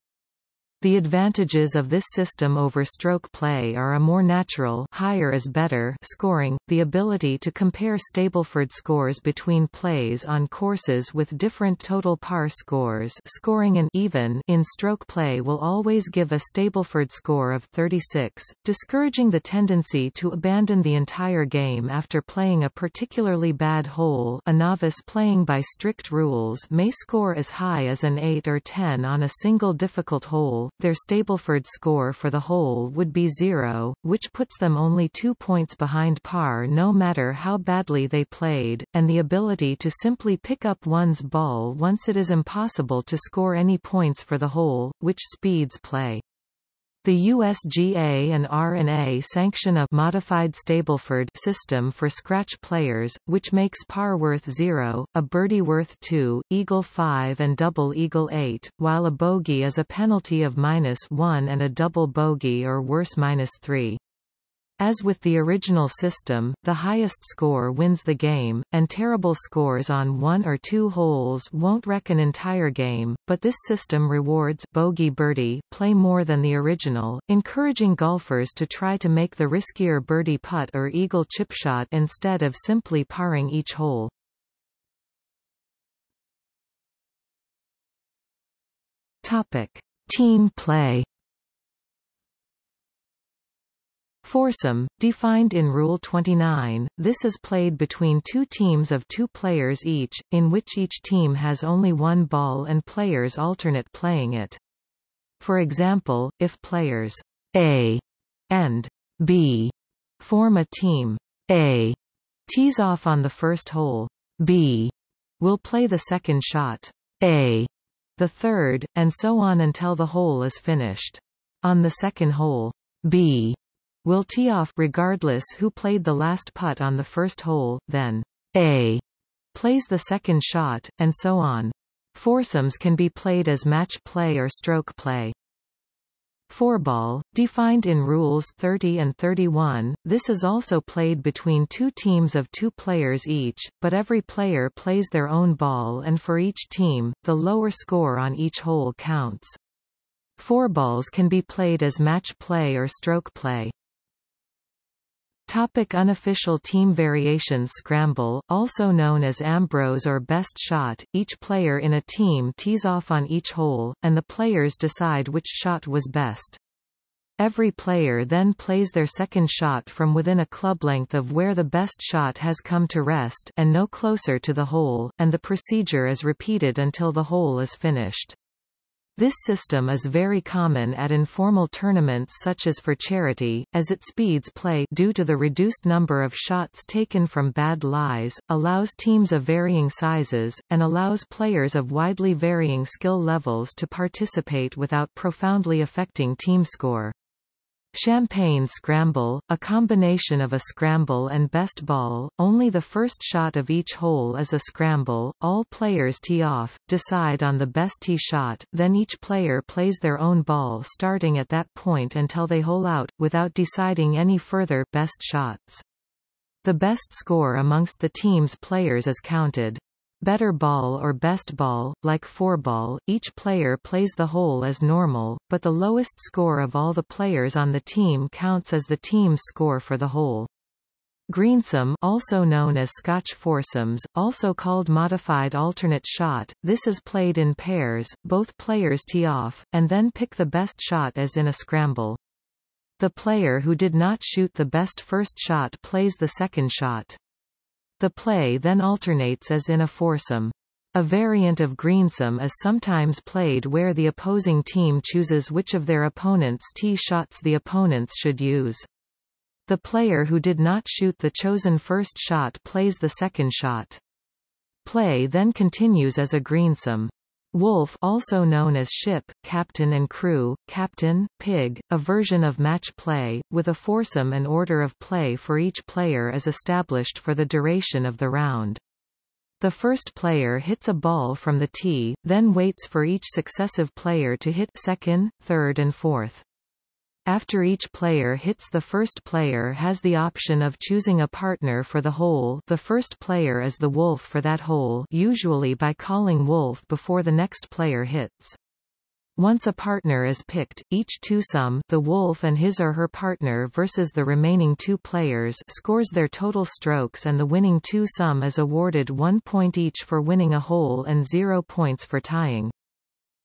The advantages of this system over stroke play are a more natural higher is better scoring, the ability to compare Stableford scores between plays on courses with different total par scores. Scoring an even in stroke play will always give a Stableford score of 36, discouraging the tendency to abandon the entire game after playing a particularly bad hole. A novice playing by strict rules may score as high as an 8 or 10 on a single difficult hole their Stableford score for the hole would be zero, which puts them only two points behind par no matter how badly they played, and the ability to simply pick up one's ball once it is impossible to score any points for the hole, which speeds play. The USGA and R&A sanction a modified Stableford system for scratch players, which makes par worth 0, a birdie worth 2, eagle 5 and double eagle 8, while a bogey is a penalty of minus 1 and a double bogey or worse minus 3. As with the original system, the highest score wins the game, and terrible scores on one or two holes won't wreck an entire game, but this system rewards bogey birdie play more than the original, encouraging golfers to try to make the riskier birdie putt or eagle chip shot instead of simply parring each hole. Topic. Team play Foursome, defined in Rule 29, this is played between two teams of two players each, in which each team has only one ball and players alternate playing it. For example, if players A and B form a team, A tees off on the first hole, B will play the second shot, A the third, and so on until the hole is finished. On the second hole, B will tee off regardless who played the last putt on the first hole, then A plays the second shot, and so on. Foursomes can be played as match play or stroke play. Fourball, defined in Rules 30 and 31, this is also played between two teams of two players each, but every player plays their own ball and for each team, the lower score on each hole counts. Fourballs can be played as match play or stroke play. Topic unofficial team variations Scramble, also known as Ambrose or Best Shot, each player in a team tees off on each hole, and the players decide which shot was best. Every player then plays their second shot from within a club length of where the best shot has come to rest and no closer to the hole, and the procedure is repeated until the hole is finished. This system is very common at informal tournaments such as for charity, as it speeds play due to the reduced number of shots taken from bad lies, allows teams of varying sizes, and allows players of widely varying skill levels to participate without profoundly affecting team score. Champagne Scramble, a combination of a scramble and best ball, only the first shot of each hole is a scramble, all players tee off, decide on the best tee shot, then each player plays their own ball starting at that point until they hole out, without deciding any further best shots. The best score amongst the team's players is counted. Better ball or best ball, like fourball, each player plays the hole as normal, but the lowest score of all the players on the team counts as the team's score for the hole. Greensome also known as Scotch foursomes, also called modified alternate shot, this is played in pairs, both players tee off, and then pick the best shot as in a scramble. The player who did not shoot the best first shot plays the second shot. The play then alternates as in a foursome. A variant of greensome is sometimes played where the opposing team chooses which of their opponent's tee shots the opponents should use. The player who did not shoot the chosen first shot plays the second shot. Play then continues as a greensome. Wolf also known as ship, captain and crew, captain, pig, a version of match play, with a foursome and order of play for each player is established for the duration of the round. The first player hits a ball from the tee, then waits for each successive player to hit second, third and fourth. After each player hits the first player has the option of choosing a partner for the hole the first player is the wolf for that hole usually by calling wolf before the next player hits. Once a partner is picked, each twosome the wolf and his or her partner versus the remaining two players scores their total strokes and the winning twosome is awarded one point each for winning a hole and zero points for tying.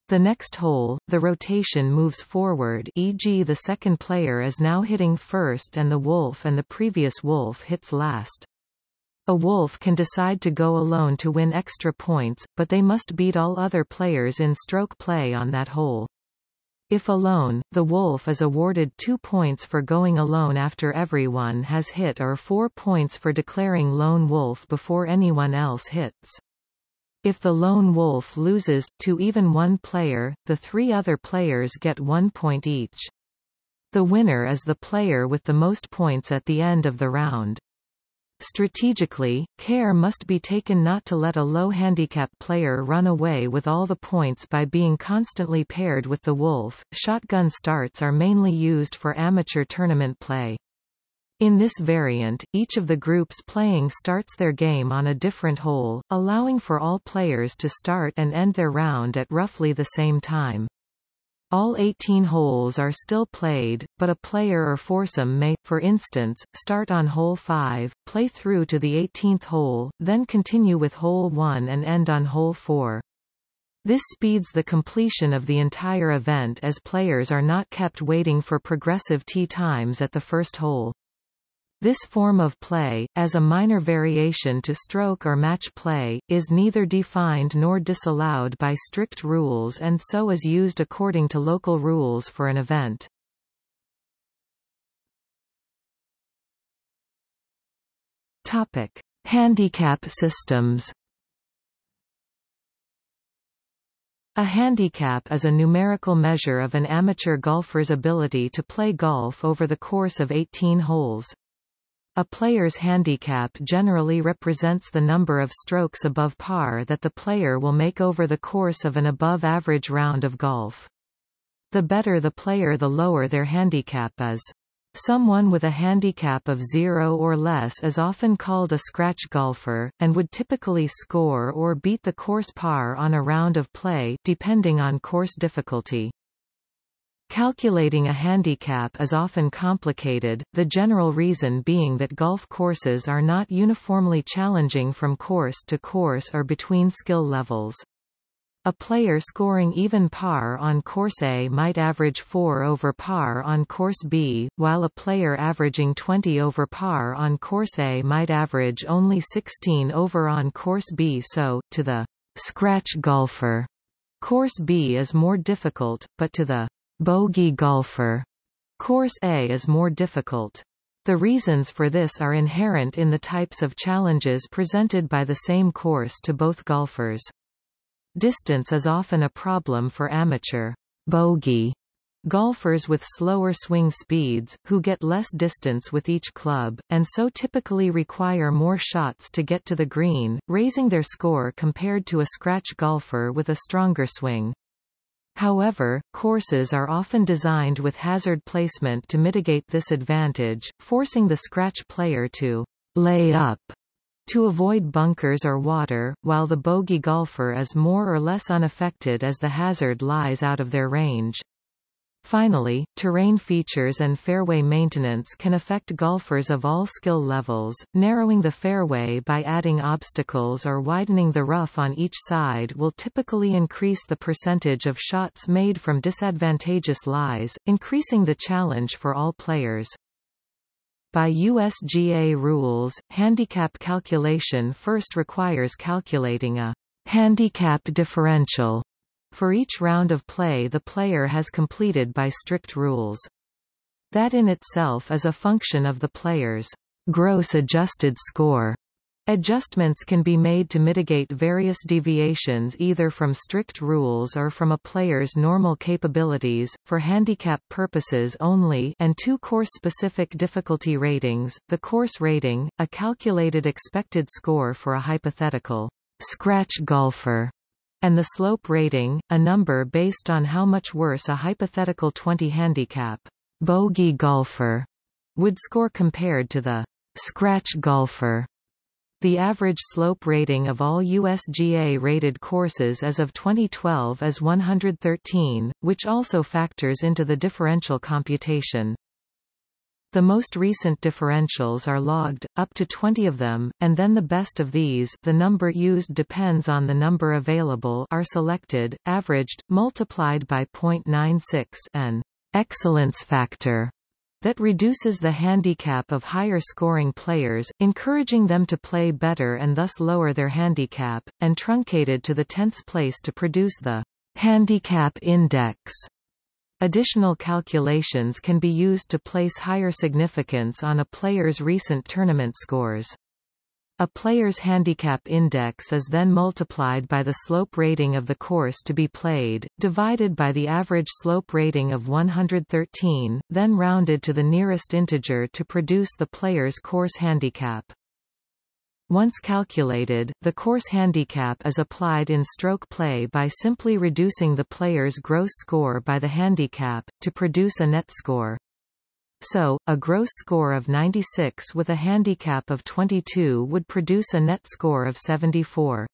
The next hole, the rotation moves forward e.g. the second player is now hitting first and the wolf and the previous wolf hits last. A wolf can decide to go alone to win extra points, but they must beat all other players in stroke play on that hole. If alone, the wolf is awarded two points for going alone after everyone has hit or four points for declaring lone wolf before anyone else hits. If the lone wolf loses, to even one player, the three other players get one point each. The winner is the player with the most points at the end of the round. Strategically, care must be taken not to let a low handicap player run away with all the points by being constantly paired with the wolf. Shotgun starts are mainly used for amateur tournament play. In this variant, each of the groups playing starts their game on a different hole, allowing for all players to start and end their round at roughly the same time. All 18 holes are still played, but a player or foursome may, for instance, start on hole 5, play through to the 18th hole, then continue with hole 1 and end on hole 4. This speeds the completion of the entire event as players are not kept waiting for progressive tee times at the first hole. This form of play, as a minor variation to stroke or match play, is neither defined nor disallowed by strict rules and so is used according to local rules for an event. Topic: Handicap systems. A handicap is a numerical measure of an amateur golfer's ability to play golf over the course of 18 holes. A player's handicap generally represents the number of strokes above par that the player will make over the course of an above-average round of golf. The better the player the lower their handicap is. Someone with a handicap of zero or less is often called a scratch golfer, and would typically score or beat the course par on a round of play depending on course difficulty. Calculating a handicap is often complicated, the general reason being that golf courses are not uniformly challenging from course to course or between skill levels. A player scoring even par on course A might average 4 over par on course B, while a player averaging 20 over par on course A might average only 16 over on course B so, to the scratch golfer, course B is more difficult, but to the Bogey golfer. Course A is more difficult. The reasons for this are inherent in the types of challenges presented by the same course to both golfers. Distance is often a problem for amateur bogey golfers with slower swing speeds, who get less distance with each club, and so typically require more shots to get to the green, raising their score compared to a scratch golfer with a stronger swing. However, courses are often designed with hazard placement to mitigate this advantage, forcing the scratch player to lay up to avoid bunkers or water, while the bogey golfer is more or less unaffected as the hazard lies out of their range. Finally, terrain features and fairway maintenance can affect golfers of all skill levels. Narrowing the fairway by adding obstacles or widening the rough on each side will typically increase the percentage of shots made from disadvantageous lies, increasing the challenge for all players. By USGA rules, handicap calculation first requires calculating a handicap differential for each round of play the player has completed by strict rules. That in itself is a function of the player's gross adjusted score. Adjustments can be made to mitigate various deviations either from strict rules or from a player's normal capabilities, for handicap purposes only and two course-specific difficulty ratings, the course rating, a calculated expected score for a hypothetical scratch golfer, and the slope rating, a number based on how much worse a hypothetical 20 handicap bogey golfer would score compared to the scratch golfer. The average slope rating of all USGA-rated courses as of 2012 is 113, which also factors into the differential computation. The most recent differentials are logged, up to 20 of them, and then the best of these the number used depends on the number available are selected, averaged, multiplied by 0.96 an excellence factor that reduces the handicap of higher scoring players, encouraging them to play better and thus lower their handicap, and truncated to the tenth place to produce the handicap index. Additional calculations can be used to place higher significance on a player's recent tournament scores. A player's handicap index is then multiplied by the slope rating of the course to be played, divided by the average slope rating of 113, then rounded to the nearest integer to produce the player's course handicap. Once calculated, the course handicap is applied in stroke play by simply reducing the player's gross score by the handicap, to produce a net score. So, a gross score of 96 with a handicap of 22 would produce a net score of 74.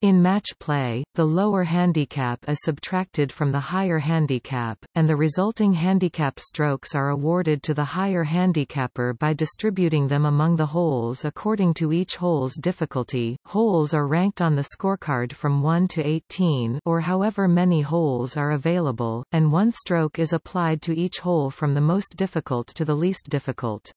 In match play, the lower handicap is subtracted from the higher handicap, and the resulting handicap strokes are awarded to the higher handicapper by distributing them among the holes according to each hole's difficulty. Holes are ranked on the scorecard from 1 to 18 or however many holes are available, and one stroke is applied to each hole from the most difficult to the least difficult.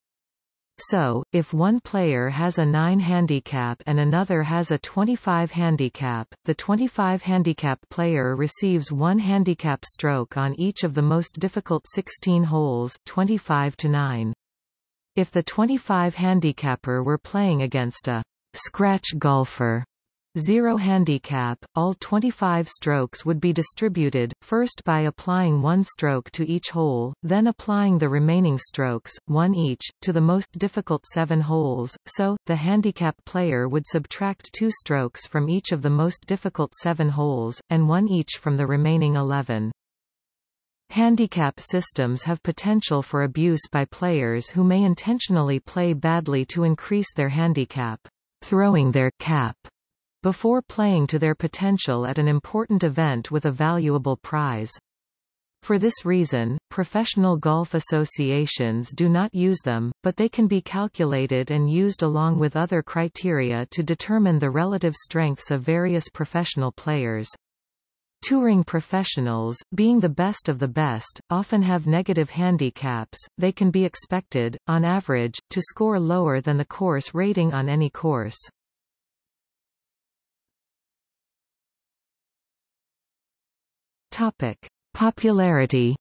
So, if one player has a 9 handicap and another has a 25 handicap, the 25 handicap player receives one handicap stroke on each of the most difficult 16 holes 25 to 9. If the 25 handicapper were playing against a scratch golfer, Zero handicap, all 25 strokes would be distributed, first by applying one stroke to each hole, then applying the remaining strokes, one each, to the most difficult seven holes, so, the handicap player would subtract two strokes from each of the most difficult seven holes, and one each from the remaining 11. Handicap systems have potential for abuse by players who may intentionally play badly to increase their handicap, throwing their cap before playing to their potential at an important event with a valuable prize. For this reason, professional golf associations do not use them, but they can be calculated and used along with other criteria to determine the relative strengths of various professional players. Touring professionals, being the best of the best, often have negative handicaps. They can be expected, on average, to score lower than the course rating on any course. Topic: Popularity.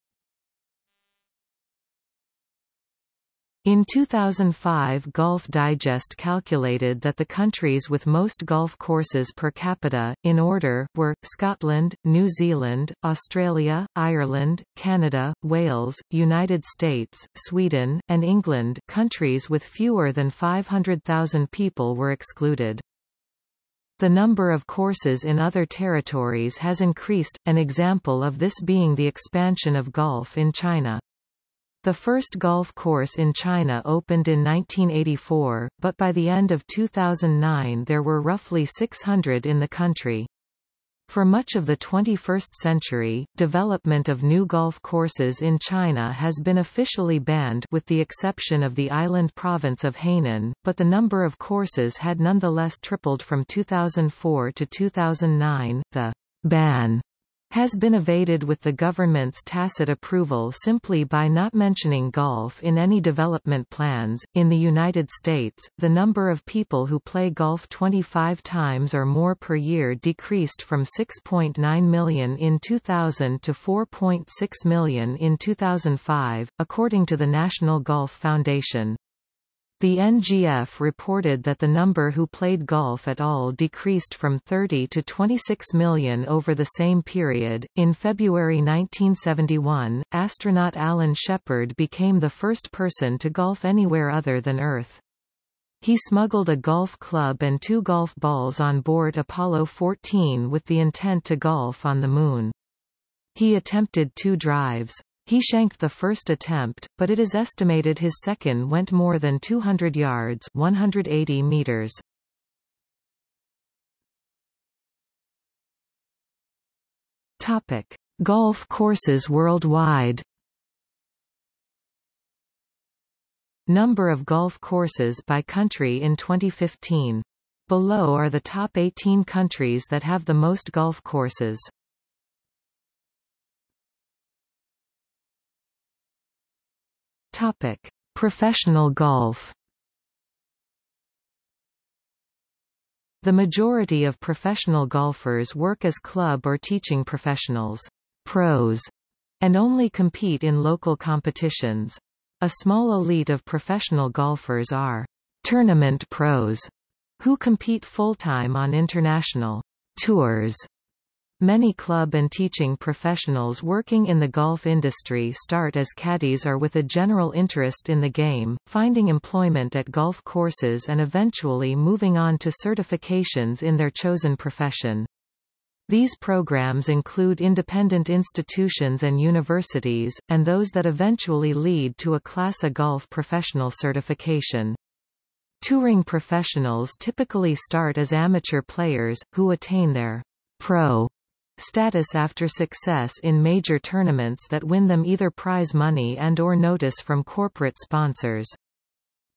In 2005 Golf Digest calculated that the countries with most golf courses per capita, in order, were, Scotland, New Zealand, Australia, Ireland, Canada, Wales, United States, Sweden, and England countries with fewer than 500,000 people were excluded. The number of courses in other territories has increased, an example of this being the expansion of golf in China. The first golf course in China opened in 1984, but by the end of 2009 there were roughly 600 in the country. For much of the 21st century, development of new golf courses in China has been officially banned with the exception of the island province of Hainan, but the number of courses had nonetheless tripled from 2004 to 2009. The ban has been evaded with the government's tacit approval simply by not mentioning golf in any development plans. In the United States, the number of people who play golf 25 times or more per year decreased from 6.9 million in 2000 to 4.6 million in 2005, according to the National Golf Foundation. The NGF reported that the number who played golf at all decreased from 30 to 26 million over the same period. In February 1971, astronaut Alan Shepard became the first person to golf anywhere other than Earth. He smuggled a golf club and two golf balls on board Apollo 14 with the intent to golf on the Moon. He attempted two drives. He shanked the first attempt, but it is estimated his second went more than 200 yards 180 meters. Topic. Golf courses worldwide Number of golf courses by country in 2015. Below are the top 18 countries that have the most golf courses. Topic: Professional golf. The majority of professional golfers work as club or teaching professionals, pros, and only compete in local competitions. A small elite of professional golfers are tournament pros, who compete full-time on international tours Many club and teaching professionals working in the golf industry start as caddies or with a general interest in the game, finding employment at golf courses and eventually moving on to certifications in their chosen profession. These programs include independent institutions and universities, and those that eventually lead to a Class A golf professional certification. Touring professionals typically start as amateur players, who attain their pro status after success in major tournaments that win them either prize money and or notice from corporate sponsors.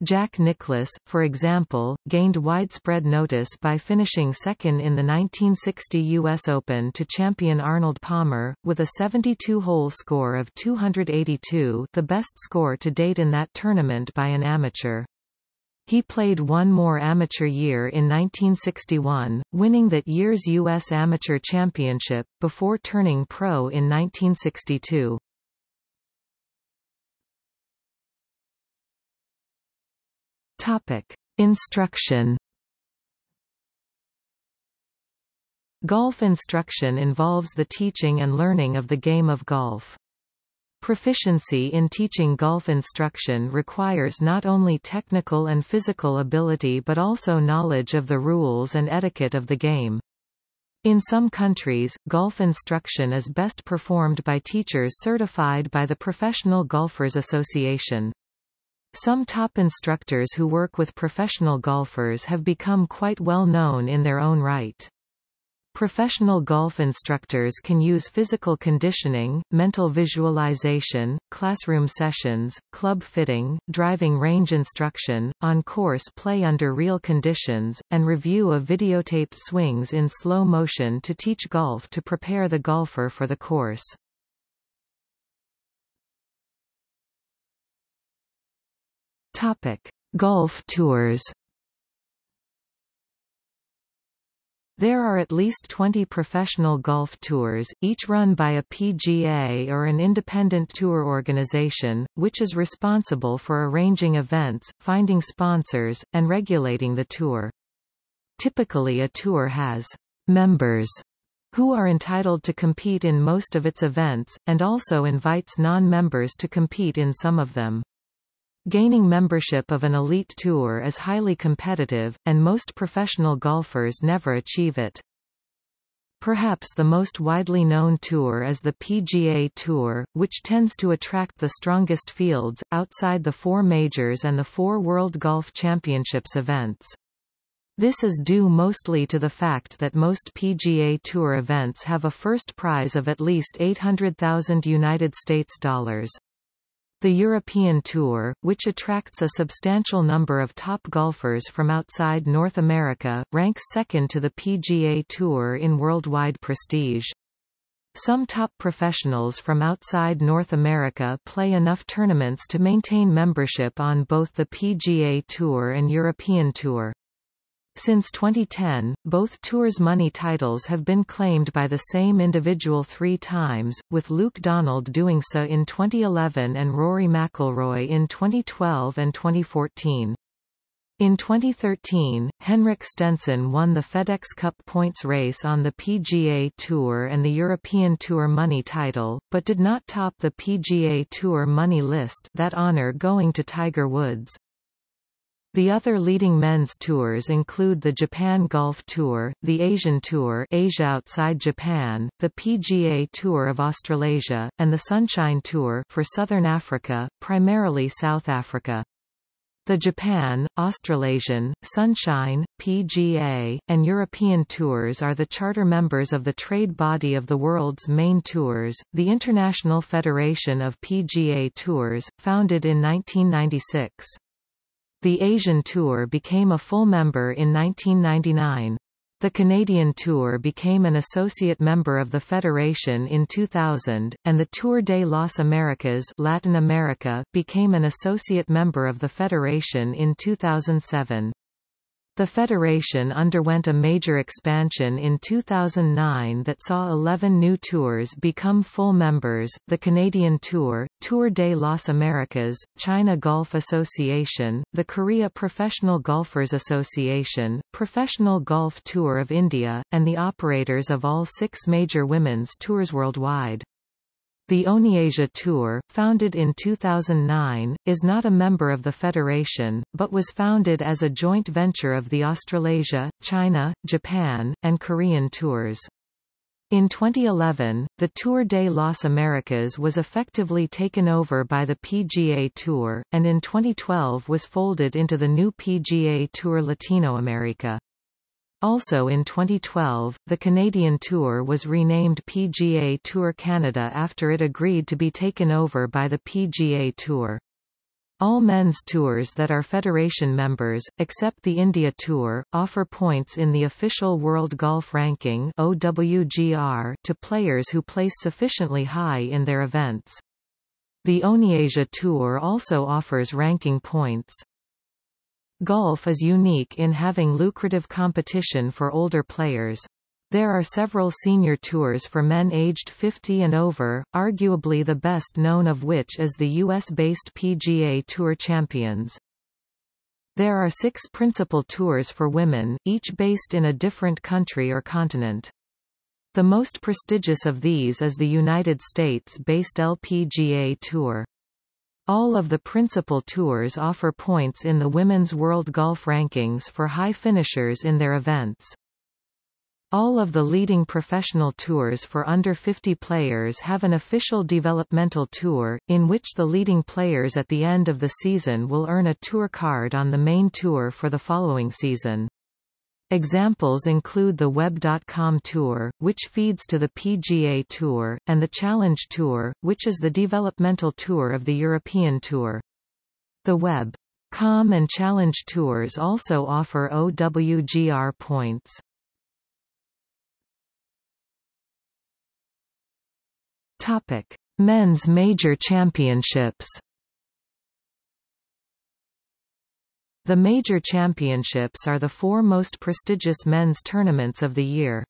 Jack Nicklaus, for example, gained widespread notice by finishing second in the 1960 U.S. Open to champion Arnold Palmer, with a 72-hole score of 282 the best score to date in that tournament by an amateur. He played one more amateur year in 1961, winning that year's U.S. Amateur Championship, before turning pro in 1962. Topic: Instruction. Golf instruction involves the teaching and learning of the game of golf. Proficiency in teaching golf instruction requires not only technical and physical ability but also knowledge of the rules and etiquette of the game. In some countries, golf instruction is best performed by teachers certified by the Professional Golfers Association. Some top instructors who work with professional golfers have become quite well known in their own right. Professional golf instructors can use physical conditioning, mental visualization, classroom sessions, club fitting, driving range instruction, on-course play under real conditions, and review of videotaped swings in slow motion to teach golf to prepare the golfer for the course. Topic: Golf tours. There are at least 20 professional golf tours, each run by a PGA or an independent tour organization, which is responsible for arranging events, finding sponsors, and regulating the tour. Typically a tour has members who are entitled to compete in most of its events, and also invites non-members to compete in some of them. Gaining membership of an elite tour is highly competitive, and most professional golfers never achieve it. Perhaps the most widely known tour is the PGA Tour, which tends to attract the strongest fields, outside the four majors and the four World Golf Championships events. This is due mostly to the fact that most PGA Tour events have a first prize of at least 800,000 United States dollars. The European Tour, which attracts a substantial number of top golfers from outside North America, ranks second to the PGA Tour in worldwide prestige. Some top professionals from outside North America play enough tournaments to maintain membership on both the PGA Tour and European Tour. Since 2010, both Tours money titles have been claimed by the same individual three times, with Luke Donald doing so in 2011 and Rory McIlroy in 2012 and 2014. In 2013, Henrik Stenson won the FedEx Cup points race on the PGA Tour and the European Tour money title, but did not top the PGA Tour money list that honor going to Tiger Woods. The other leading men's tours include the Japan Golf Tour, the Asian Tour Asia outside Japan, the PGA Tour of Australasia, and the Sunshine Tour for Southern Africa, primarily South Africa. The Japan, Australasian, Sunshine, PGA, and European Tours are the charter members of the trade body of the world's main tours, the International Federation of PGA Tours, founded in 1996. The Asian Tour became a full member in 1999. The Canadian Tour became an associate member of the federation in 2000, and the Tour de las Americas Latin America became an associate member of the federation in 2007. The federation underwent a major expansion in 2009 that saw 11 new tours become full members, the Canadian Tour, Tour de las Americas, China Golf Association, the Korea Professional Golfers Association, Professional Golf Tour of India, and the operators of all six major women's tours worldwide. The Oneasia Tour, founded in 2009, is not a member of the federation, but was founded as a joint venture of the Australasia, China, Japan, and Korean tours. In 2011, the Tour de las Americas was effectively taken over by the PGA Tour, and in 2012 was folded into the new PGA Tour Latinoamerica. Also in 2012, the Canadian Tour was renamed PGA Tour Canada after it agreed to be taken over by the PGA Tour. All men's tours that are federation members, except the India Tour, offer points in the official World Golf Ranking OWGR to players who place sufficiently high in their events. The Oneasia Tour also offers ranking points. Golf is unique in having lucrative competition for older players. There are several senior tours for men aged 50 and over, arguably the best known of which is the US-based PGA Tour Champions. There are six principal tours for women, each based in a different country or continent. The most prestigious of these is the United States-based LPGA Tour. All of the principal tours offer points in the Women's World Golf Rankings for high finishers in their events. All of the leading professional tours for under 50 players have an official developmental tour, in which the leading players at the end of the season will earn a tour card on the main tour for the following season. Examples include the Web.com Tour, which feeds to the PGA Tour, and the Challenge Tour, which is the developmental tour of the European Tour. The Web.com and Challenge Tours also offer OWGR points. Topic: Men's Major Championships The major championships are the four most prestigious men's tournaments of the year.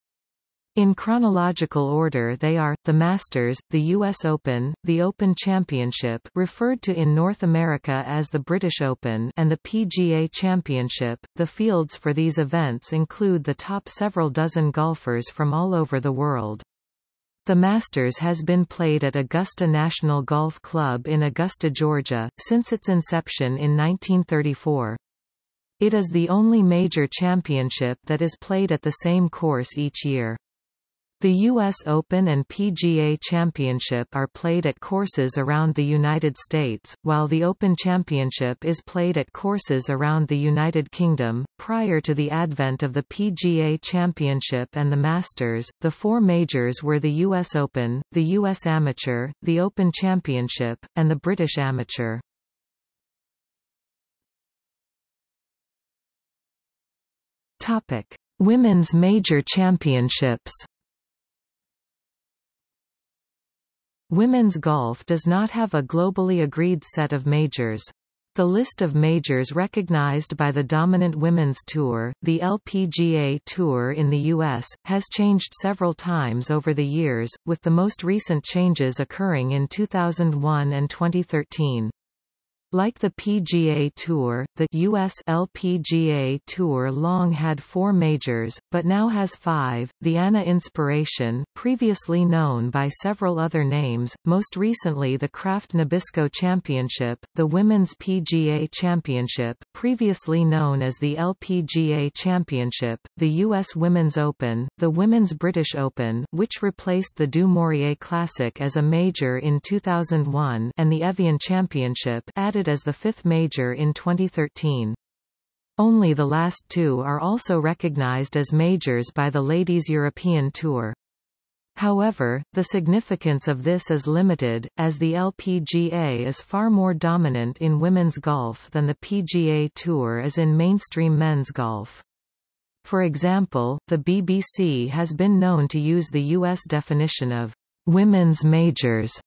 In chronological order they are, the Masters, the U.S. Open, the Open Championship referred to in North America as the British Open and the PGA Championship. The fields for these events include the top several dozen golfers from all over the world. The Masters has been played at Augusta National Golf Club in Augusta, Georgia, since its inception in 1934. It is the only major championship that is played at the same course each year. The U.S. Open and PGA Championship are played at courses around the United States, while the Open Championship is played at courses around the United Kingdom. Prior to the advent of the PGA Championship and the Masters, the four majors were the U.S. Open, the U.S. Amateur, the Open Championship, and the British Amateur. Topic: Women's Major Championships. Women's golf does not have a globally agreed set of majors. The list of majors recognized by the dominant women's tour, the LPGA Tour in the U.S., has changed several times over the years, with the most recent changes occurring in 2001 and 2013. Like the PGA Tour, the US LPGA Tour long had four majors, but now has five, the ANA Inspiration previously known by several other names, most recently the Kraft Nabisco Championship, the Women's PGA Championship previously known as the LPGA Championship, the US Women's Open, the Women's British Open which replaced the Du Maurier Classic as a major in 2001 and the Evian Championship added as the fifth major in 2013. Only the last two are also recognized as majors by the Ladies European Tour. However, the significance of this is limited, as the LPGA is far more dominant in women's golf than the PGA Tour is in mainstream men's golf. For example, the BBC has been known to use the U.S. definition of women's majors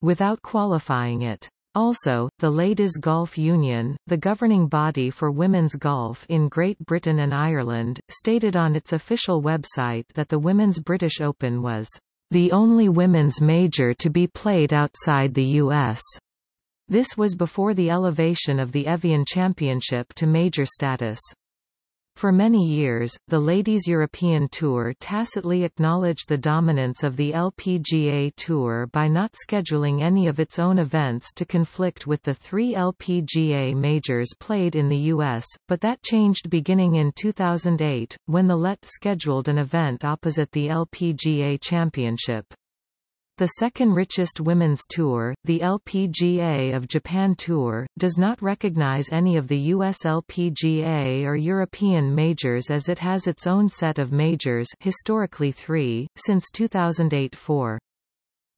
without qualifying it. Also, the Ladies Golf Union, the governing body for women's golf in Great Britain and Ireland, stated on its official website that the Women's British Open was the only women's major to be played outside the U.S. This was before the elevation of the Evian Championship to major status. For many years, the Ladies European Tour tacitly acknowledged the dominance of the LPGA Tour by not scheduling any of its own events to conflict with the three LPGA majors played in the U.S., but that changed beginning in 2008, when the LET scheduled an event opposite the LPGA Championship. The second richest women's tour, the LPGA of Japan Tour, does not recognize any of the US LPGA or European majors as it has its own set of majors historically three, since 2008-4.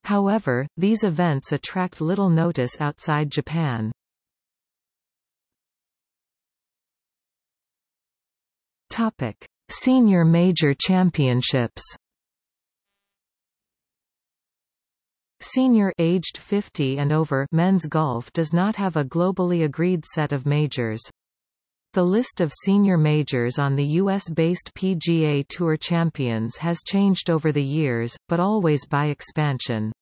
However, these events attract little notice outside Japan. Topic. Senior Major Championships Senior aged 50 and over men's golf does not have a globally agreed set of majors. The list of senior majors on the U.S.-based PGA Tour champions has changed over the years, but always by expansion.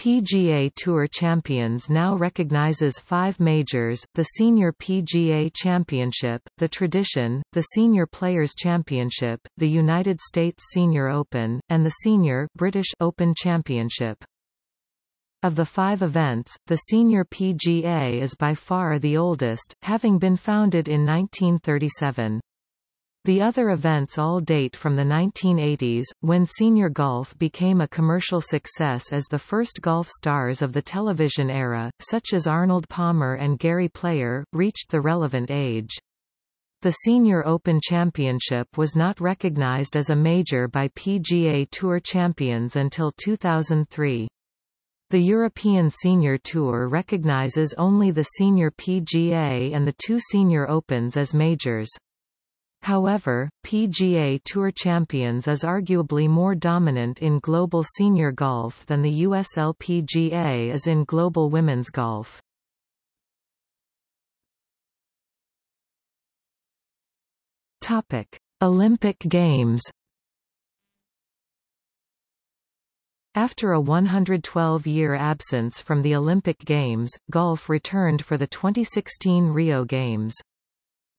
PGA Tour Champions now recognizes five majors, the Senior PGA Championship, the Tradition, the Senior Players Championship, the United States Senior Open, and the Senior British Open Championship. Of the five events, the Senior PGA is by far the oldest, having been founded in 1937. The other events all date from the 1980s, when senior golf became a commercial success as the first golf stars of the television era, such as Arnold Palmer and Gary Player, reached the relevant age. The Senior Open Championship was not recognized as a major by PGA Tour champions until 2003. The European Senior Tour recognizes only the Senior PGA and the two Senior Opens as majors. However, PGA Tour Champions is arguably more dominant in global senior golf than the USLPGA is in global women's golf. Topic: Olympic Games After a 112-year absence from the Olympic Games, golf returned for the 2016 Rio Games.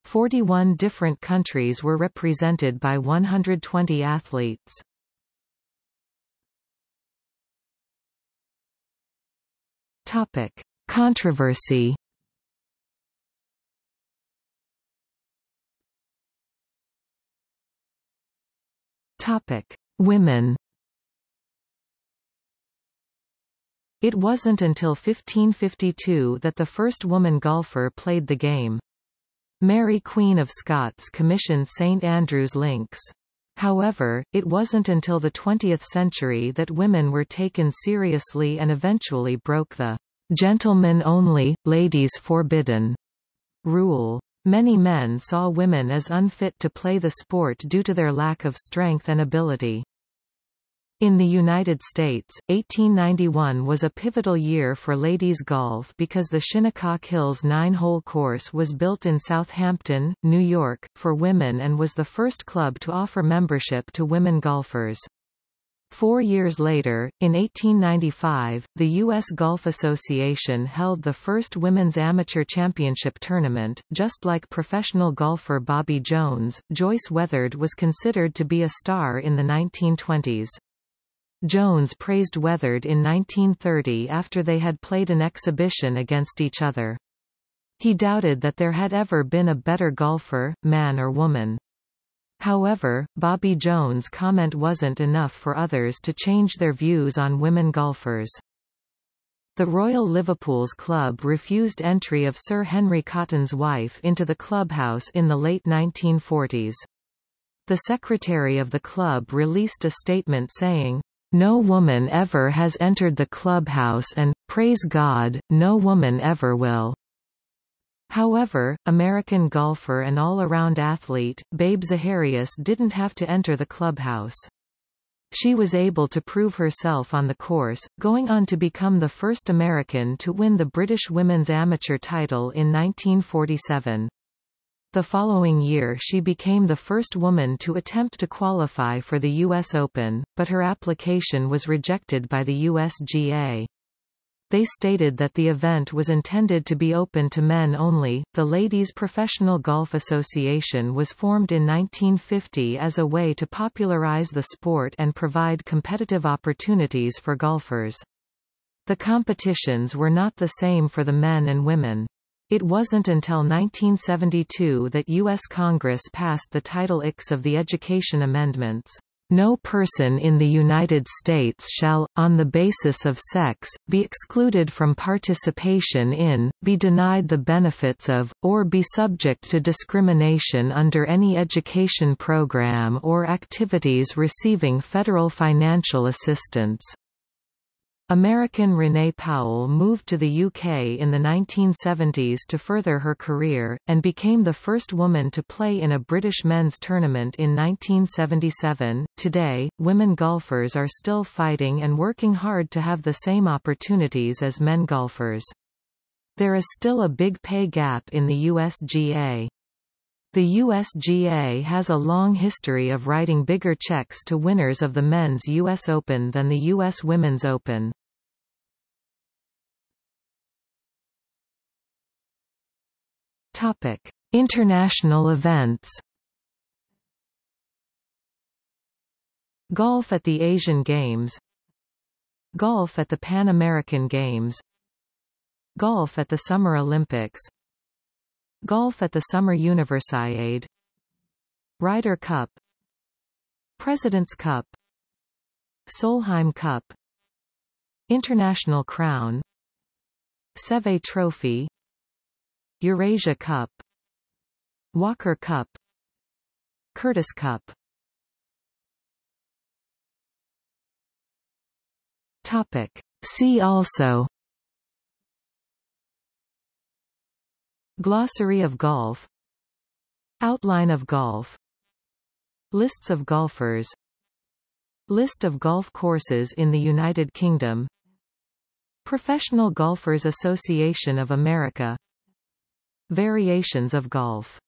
41 different countries were represented by 120 athletes. Topic: Controversy. Topic: Women. It wasn't until 1552 that the first woman golfer played the game. Mary Queen of Scots commissioned St Andrew's links. However, it wasn't until the 20th century that women were taken seriously and eventually broke the gentlemen only, ladies forbidden rule. Many men saw women as unfit to play the sport due to their lack of strength and ability. In the United States, 1891 was a pivotal year for ladies golf because the Shinnecock Hills nine-hole course was built in Southampton, New York, for women and was the first club to offer membership to women golfers. Four years later, in 1895, the U.S. Golf Association held the first women's amateur championship tournament. Just like professional golfer Bobby Jones, Joyce Weathered was considered to be a star in the 1920s. Jones praised Weathered in 1930 after they had played an exhibition against each other. He doubted that there had ever been a better golfer, man or woman. However, Bobby Jones' comment wasn't enough for others to change their views on women golfers. The Royal Liverpool's club refused entry of Sir Henry Cotton's wife into the clubhouse in the late 1940s. The secretary of the club released a statement saying, no woman ever has entered the clubhouse and, praise God, no woman ever will. However, American golfer and all-around athlete, Babe Zaharias didn't have to enter the clubhouse. She was able to prove herself on the course, going on to become the first American to win the British women's amateur title in 1947. The following year she became the first woman to attempt to qualify for the U.S. Open, but her application was rejected by the USGA. They stated that the event was intended to be open to men only. The Ladies Professional Golf Association was formed in 1950 as a way to popularize the sport and provide competitive opportunities for golfers. The competitions were not the same for the men and women. It wasn't until 1972 that U.S. Congress passed the Title IX of the Education Amendments. No person in the United States shall, on the basis of sex, be excluded from participation in, be denied the benefits of, or be subject to discrimination under any education program or activities receiving federal financial assistance. American Renee Powell moved to the UK in the 1970s to further her career, and became the first woman to play in a British men's tournament in 1977. Today, women golfers are still fighting and working hard to have the same opportunities as men golfers. There is still a big pay gap in the USGA. The USGA has a long history of writing bigger checks to winners of the Men's U.S. Open than the U.S. Women's Open. Topic: International events. Golf at the Asian Games. Golf at the Pan American Games. Golf at the Summer Olympics. Golf at the Summer Universiade. Ryder Cup. President's Cup. Solheim Cup. International Crown. Seve Trophy Eurasia Cup Walker Cup Curtis Cup. Topic. See also Glossary of golf Outline of golf Lists of golfers List of golf courses in the United Kingdom Professional Golfers Association of America Variations of golf